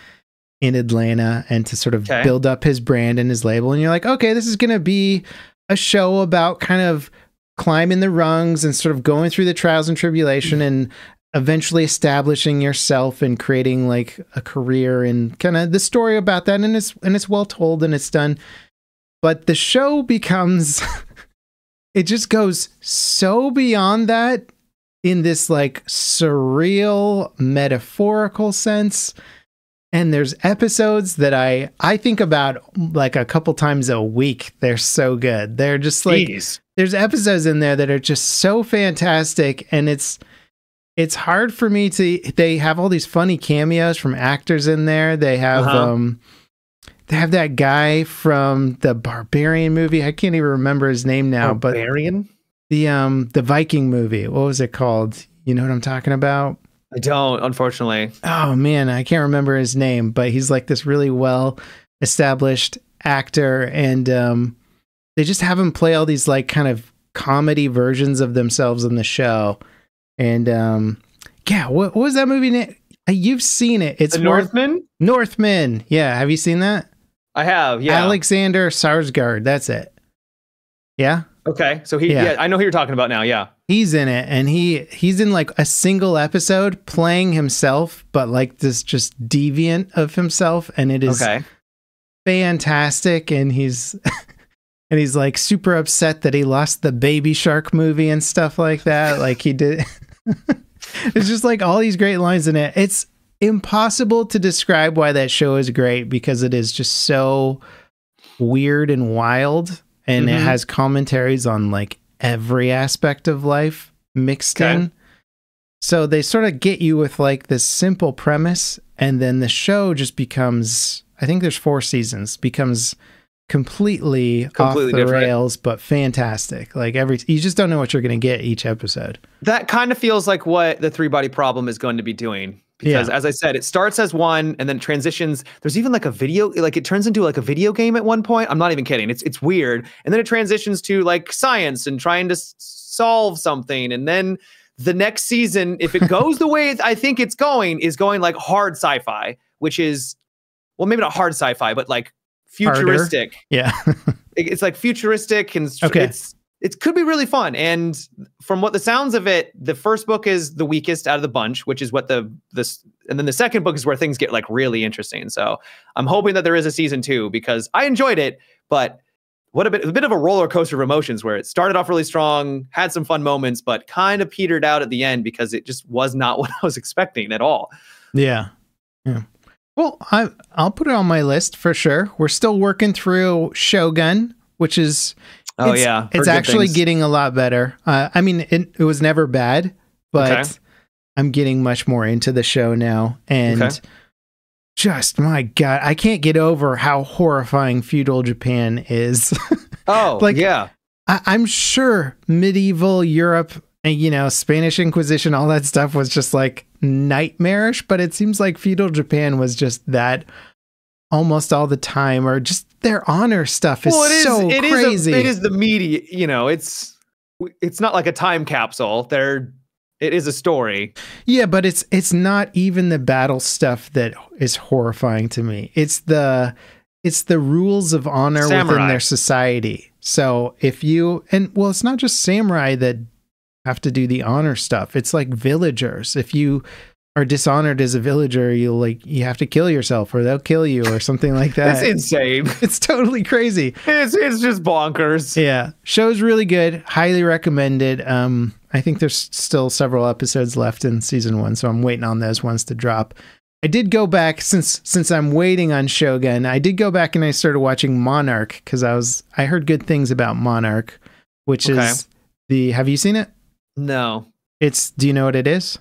in Atlanta and to sort of okay. build up his brand and his label and you're like, "Okay, this is going to be a show about kind of climbing the rungs and sort of going through the trials and tribulation and eventually establishing yourself and creating like a career and kind of the story about that. And it's and it's well told and it's done. But the show becomes [LAUGHS] it just goes so beyond that in this like surreal metaphorical sense and there's episodes that I I think about like a couple times a week. They're so good. They're just like Jeez. there's episodes in there that are just so fantastic and it's it's hard for me to they have all these funny cameos from actors in there. They have Uh-huh. um they have that guy from the Barbarian movie. I can't even remember his name now, but Barbarian? the um the Viking movie. What was it called? You know what I'm talking about? I don't, unfortunately. oh man, I can't remember his name, but he's like this really well established actor, and um, they just have him play all these like kind of comedy versions of themselves in the show. And um, yeah, what, what was that movie? Na- Uh, You've seen it. It's the Northman? Northman. Yeah, have you seen that? I have, yeah. Alexander Skarsgård. That's it. Yeah. Okay. So he Yeah. yeah. I know who you're talking about now. Yeah. he's in it and he he's in like a single episode playing himself but like this just deviant of himself and it is Okay. fantastic and he's [LAUGHS] and he's like super upset that he lost the baby shark movie and stuff like that like he did [LAUGHS] it's just like all these great lines in it it's impossible to describe why that show is great because it is just so weird and wild and it Mhm. has commentaries on like every aspect of life mixed Okay. in so they sort of get you with like this simple premise and then the show just becomes i think there's four seasons becomes completely, Completely off the different. rails but fantastic like every you just don't know what you're going to get each episode That kind of feels like what the three body problem is going to be doing. Because Yeah. as I said, it starts as one and then transitions. There's even like a video, like it turns into like a video game at one point. I'm not even kidding. It's it's weird. And then it transitions to like science and trying to s- solve something. And then the next season, if it [LAUGHS] goes the way I think it's going, is going like hard sci-fi, which is well, maybe not hard sci-fi, but like Harder. futuristic. yeah [LAUGHS] it's like futuristic and Okay. it's it could be really fun and from what the sounds of it the first book is the weakest out of the bunch which is what the this and then the second book is where things get like really interesting so i'm hoping that there is a season two because i enjoyed it but what a bit a bit of a roller coaster of emotions where it started off really strong had some fun moments but kind of petered out at the end because it just was not [LAUGHS] what i was expecting at all Yeah. Yeah. Well, I I'll put it on my list for sure. We're still working through Shogun, which is oh it's, yeah it's heard good actually things. getting a lot better. Uh, I mean, it, it was never bad, but Okay. I'm getting much more into the show now, and Okay. just my god, I can't get over how horrifying feudal Japan is. [LAUGHS] oh like- yeah I, I'm sure medieval Europe and you know Spanish Inquisition, all that stuff was just like nightmarish, but it seems like feudal Japan was just that almost all the time, or just their honor stuff is well, it is. so it is a- crazy. it is the media. You know, it's it's not like a time capsule. There, it is a story. Yeah, but it's it's not even the battle stuff that is horrifying to me. It's the it's the rules of honor within their society. So if you and well, it's not just samurai that have to do the honor stuff. It's like villagers. If you are dishonored as a villager, you'll like you have to kill yourself or they'll kill you or something like [LAUGHS] that. It's insane. [LAUGHS] it's totally crazy. It's it's just bonkers. Yeah, show's really good. Highly recommended. Um, I think there's still several episodes left in season one, so I'm waiting on those ones to drop. I did go back since since I'm waiting on Shogun. I did go back and I started watching Monarch because I was I heard good things about Monarch, which Okay. is the. Have you seen it? No, It's. Do you know what it is?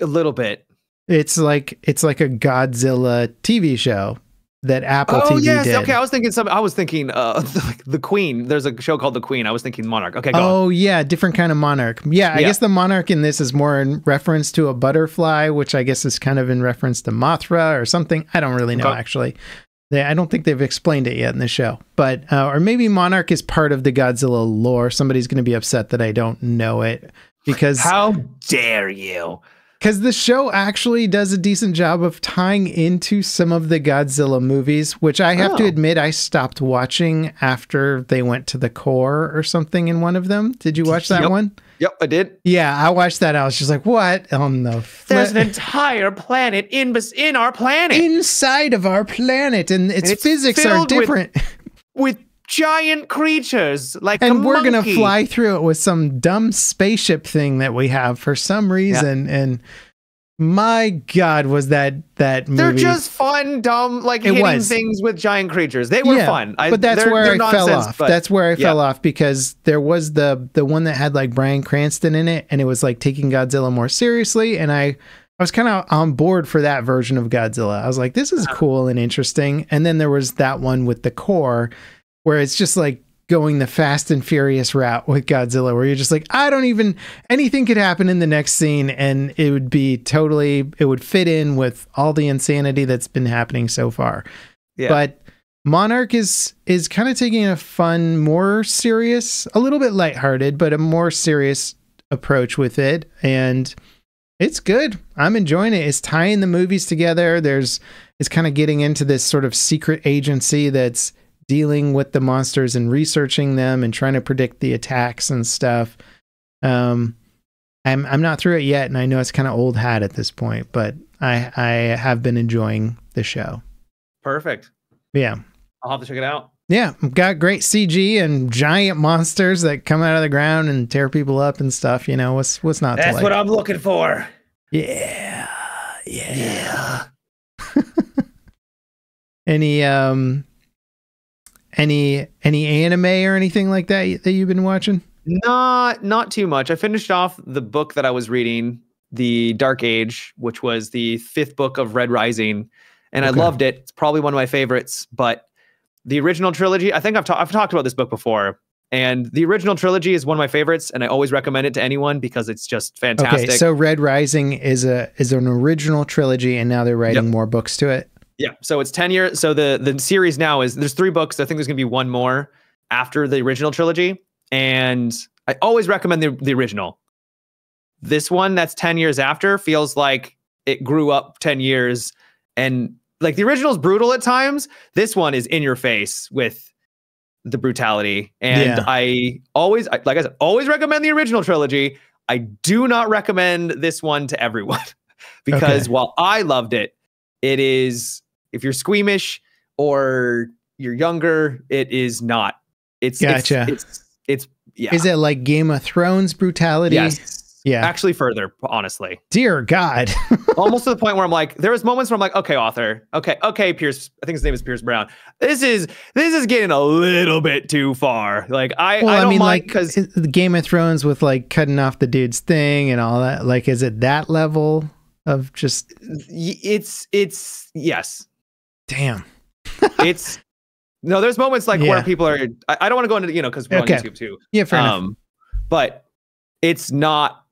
A little bit. It's like it's like a Godzilla TV show that Apple oh TV yes, did. okay. I was thinking some. I was thinking uh, [LAUGHS] like the Queen. There's a show called The Queen. I was thinking Monarch. Okay, go on. Oh yeah, different kind of monarch. Yeah, I Yeah. guess the monarch in this is more in reference to a butterfly, which I guess is kind of in reference to Mothra or something. I don't really know Okay. actually. They, I don't think they've explained it yet in the show, but uh, or maybe Monarch is part of the Godzilla lore. Somebody's going to be upset that I don't know it because How dare you? Because the show actually does a decent job of tying into some of the Godzilla movies, which I have to Oh. admit I stopped watching after they went to the core or something in one of them. Did you watch that Yep. one? Yep, I did. Yeah, I watched that. I was just like, what on the There's an entire planet in in our planet inside of our planet, and its, it's physics are filled with- different. [LAUGHS] with giant creatures like and we're monkey. gonna fly through it with some dumb spaceship thing that we have for some reason yeah. and my god was that that movie they're just fun dumb like it hitting was. things with giant creatures they were yeah, fun I, but that's where i fell off that's where i yeah. fell off because there was the the one that had like bryan cranston in it and it was like taking godzilla more seriously and i I was kind of on board for that version of Godzilla. I was like, this is uh-huh. cool and interesting. And then there was that one with the core where it's just like going the fast and furious route with Godzilla, where you're just like, I don't even, anything could happen in the next scene and it would be totally, it would fit in with all the insanity that's been happening so far. Yeah. But Monarch is is kind of taking a fun, more serious, a little bit lighthearted, but a more serious approach with it. And it's good. I'm enjoying it. It's tying the movies together. There's it's kind of getting into this sort of secret agency that's dealing with the monsters and researching them and trying to predict the attacks and stuff. Um, I'm I'm not through it yet, and I know it's kind of old hat at this point, but I I have been enjoying the show. Perfect. Yeah, I'll have to check it out. Yeah, got great CG and giant monsters that come out of the ground and tear people up and stuff. You know, what's what's not? That's like? what I'm looking for. Yeah, yeah. yeah. [LAUGHS] any um, any any anime or anything like that that you've been watching? Not not too much. I finished off the book that I was reading, The Dark Age, which was the fifth book of Red Rising, and okay. I loved it. It's probably one of my favorites, but the original trilogy, I think I've, ta- I've talked about this book before. And the original trilogy is one of my favorites, and I always recommend it to anyone because it's just fantastic. Okay, so Red Rising is a is an original trilogy, and now they're writing yep. more books to it. Yeah, so it's ten years. So the the series now is there's three books. I think there's gonna be one more after the original trilogy, and I always recommend the the original. This one that's ten years after feels like it grew up ten years, and like the original is brutal at times. This one is in your face with the brutality. And yeah. I always, like I said, always recommend the original trilogy. I do not recommend this one to everyone [LAUGHS] because okay. while I loved it, it is, if you're squeamish or you're younger, it is not. It's, gotcha. It's, it's, it's yeah. Is it like Game of Thrones brutality? Yes. Yeah. Actually, further, honestly. Dear God. [LAUGHS] Almost to the point where I'm like, there was moments where I'm like, okay, author, okay, okay, Pierce. I think his name is Pierce Brown. This is this is getting a little bit too far. Like I, well, I, I mean, like because Game of Thrones with like cutting off the dude's thing and all that. Like, is it that level of just? It's it's yes. Damn. it's no. There's moments like yeah. where people are. I, I don't want to go into you know because we're okay. on YouTube too. Yeah, fair um, enough. But it's not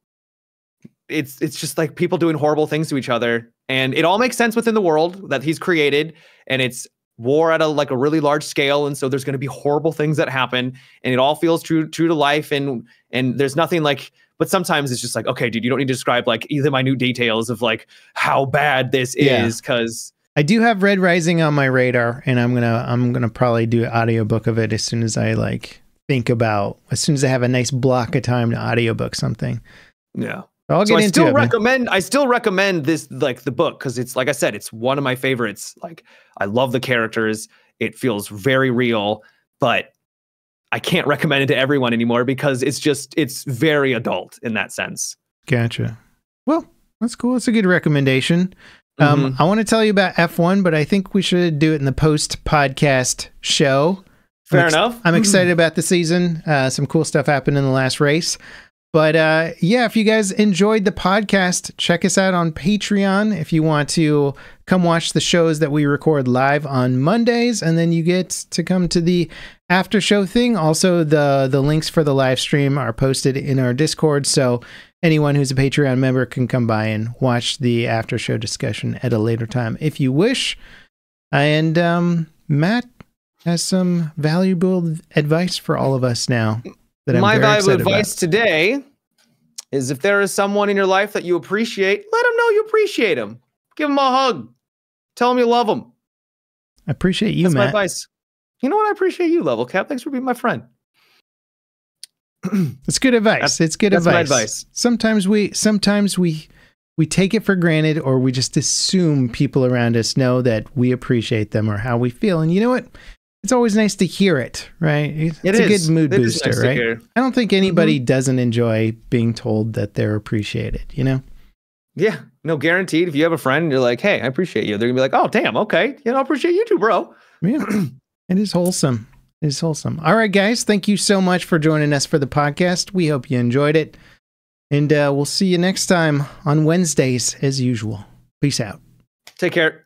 it's it's just like people doing horrible things to each other and it all makes sense within the world that he's created and it's war at a like a really large scale and so there's going to be horrible things that happen and it all feels true true to life and and there's nothing like but sometimes it's just like okay dude you don't need to describe like either minute details of like how bad this yeah. is cuz I do have Red Rising on my radar and I'm going to I'm going to probably do an audiobook of it as soon as I like think about as soon as I have a nice block of time to audiobook something. Yeah. I'll get so I into still it, recommend man. I still recommend this like the book because it's like I said, it's one of my favorites. Like I love the characters. It feels very real, but I can't recommend it to everyone anymore because it's just it's very adult in that sense. Gotcha. Well, that's cool. That's a good recommendation. Um, mm-hmm. I want to tell you about F1, but I think we should do it in the post podcast show. Fair I'm ex- enough. I'm [CLEARS THROAT] excited about the season. Uh, some cool stuff happened in the last race. But uh, yeah, if you guys enjoyed the podcast, check us out on Patreon if you want to come watch the shows that we record live on Mondays, and then you get to come to the after show thing. Also, the the links for the live stream are posted in our Discord, so anyone who's a Patreon member can come by and watch the after show discussion at a later time if you wish. And um, Mat has some valuable advice for all of us now that I'm My valuable advice about. today is if there is someone in your life that you appreciate, let them know you appreciate them. Give them a hug. Tell them you love them. I appreciate you, That's Mat. my advice. You know what? I appreciate you, Level Cap. Thanks for being my friend. [CLEARS THROAT] it's good advice. That's, it's good advice. advice. Sometimes we sometimes we we take it for granted or we just assume people around us know that we appreciate them or how we feel. And you know what? It's always nice to hear it, right? It's it a is. good mood it booster, nice right? I don't think anybody mm-hmm. doesn't enjoy being told that they're appreciated, you know? Yeah, no, guaranteed. If you have a friend and you're like, hey, I appreciate you, they're gonna be like, oh, damn, okay. You know, I appreciate you too, bro. Yeah, [CLEARS THROAT] it is wholesome. It is wholesome. All right, guys, thank you so much for joining us for the podcast. We hope you enjoyed it. And uh, we'll see you next time on Wednesdays as usual. Peace out. Take care.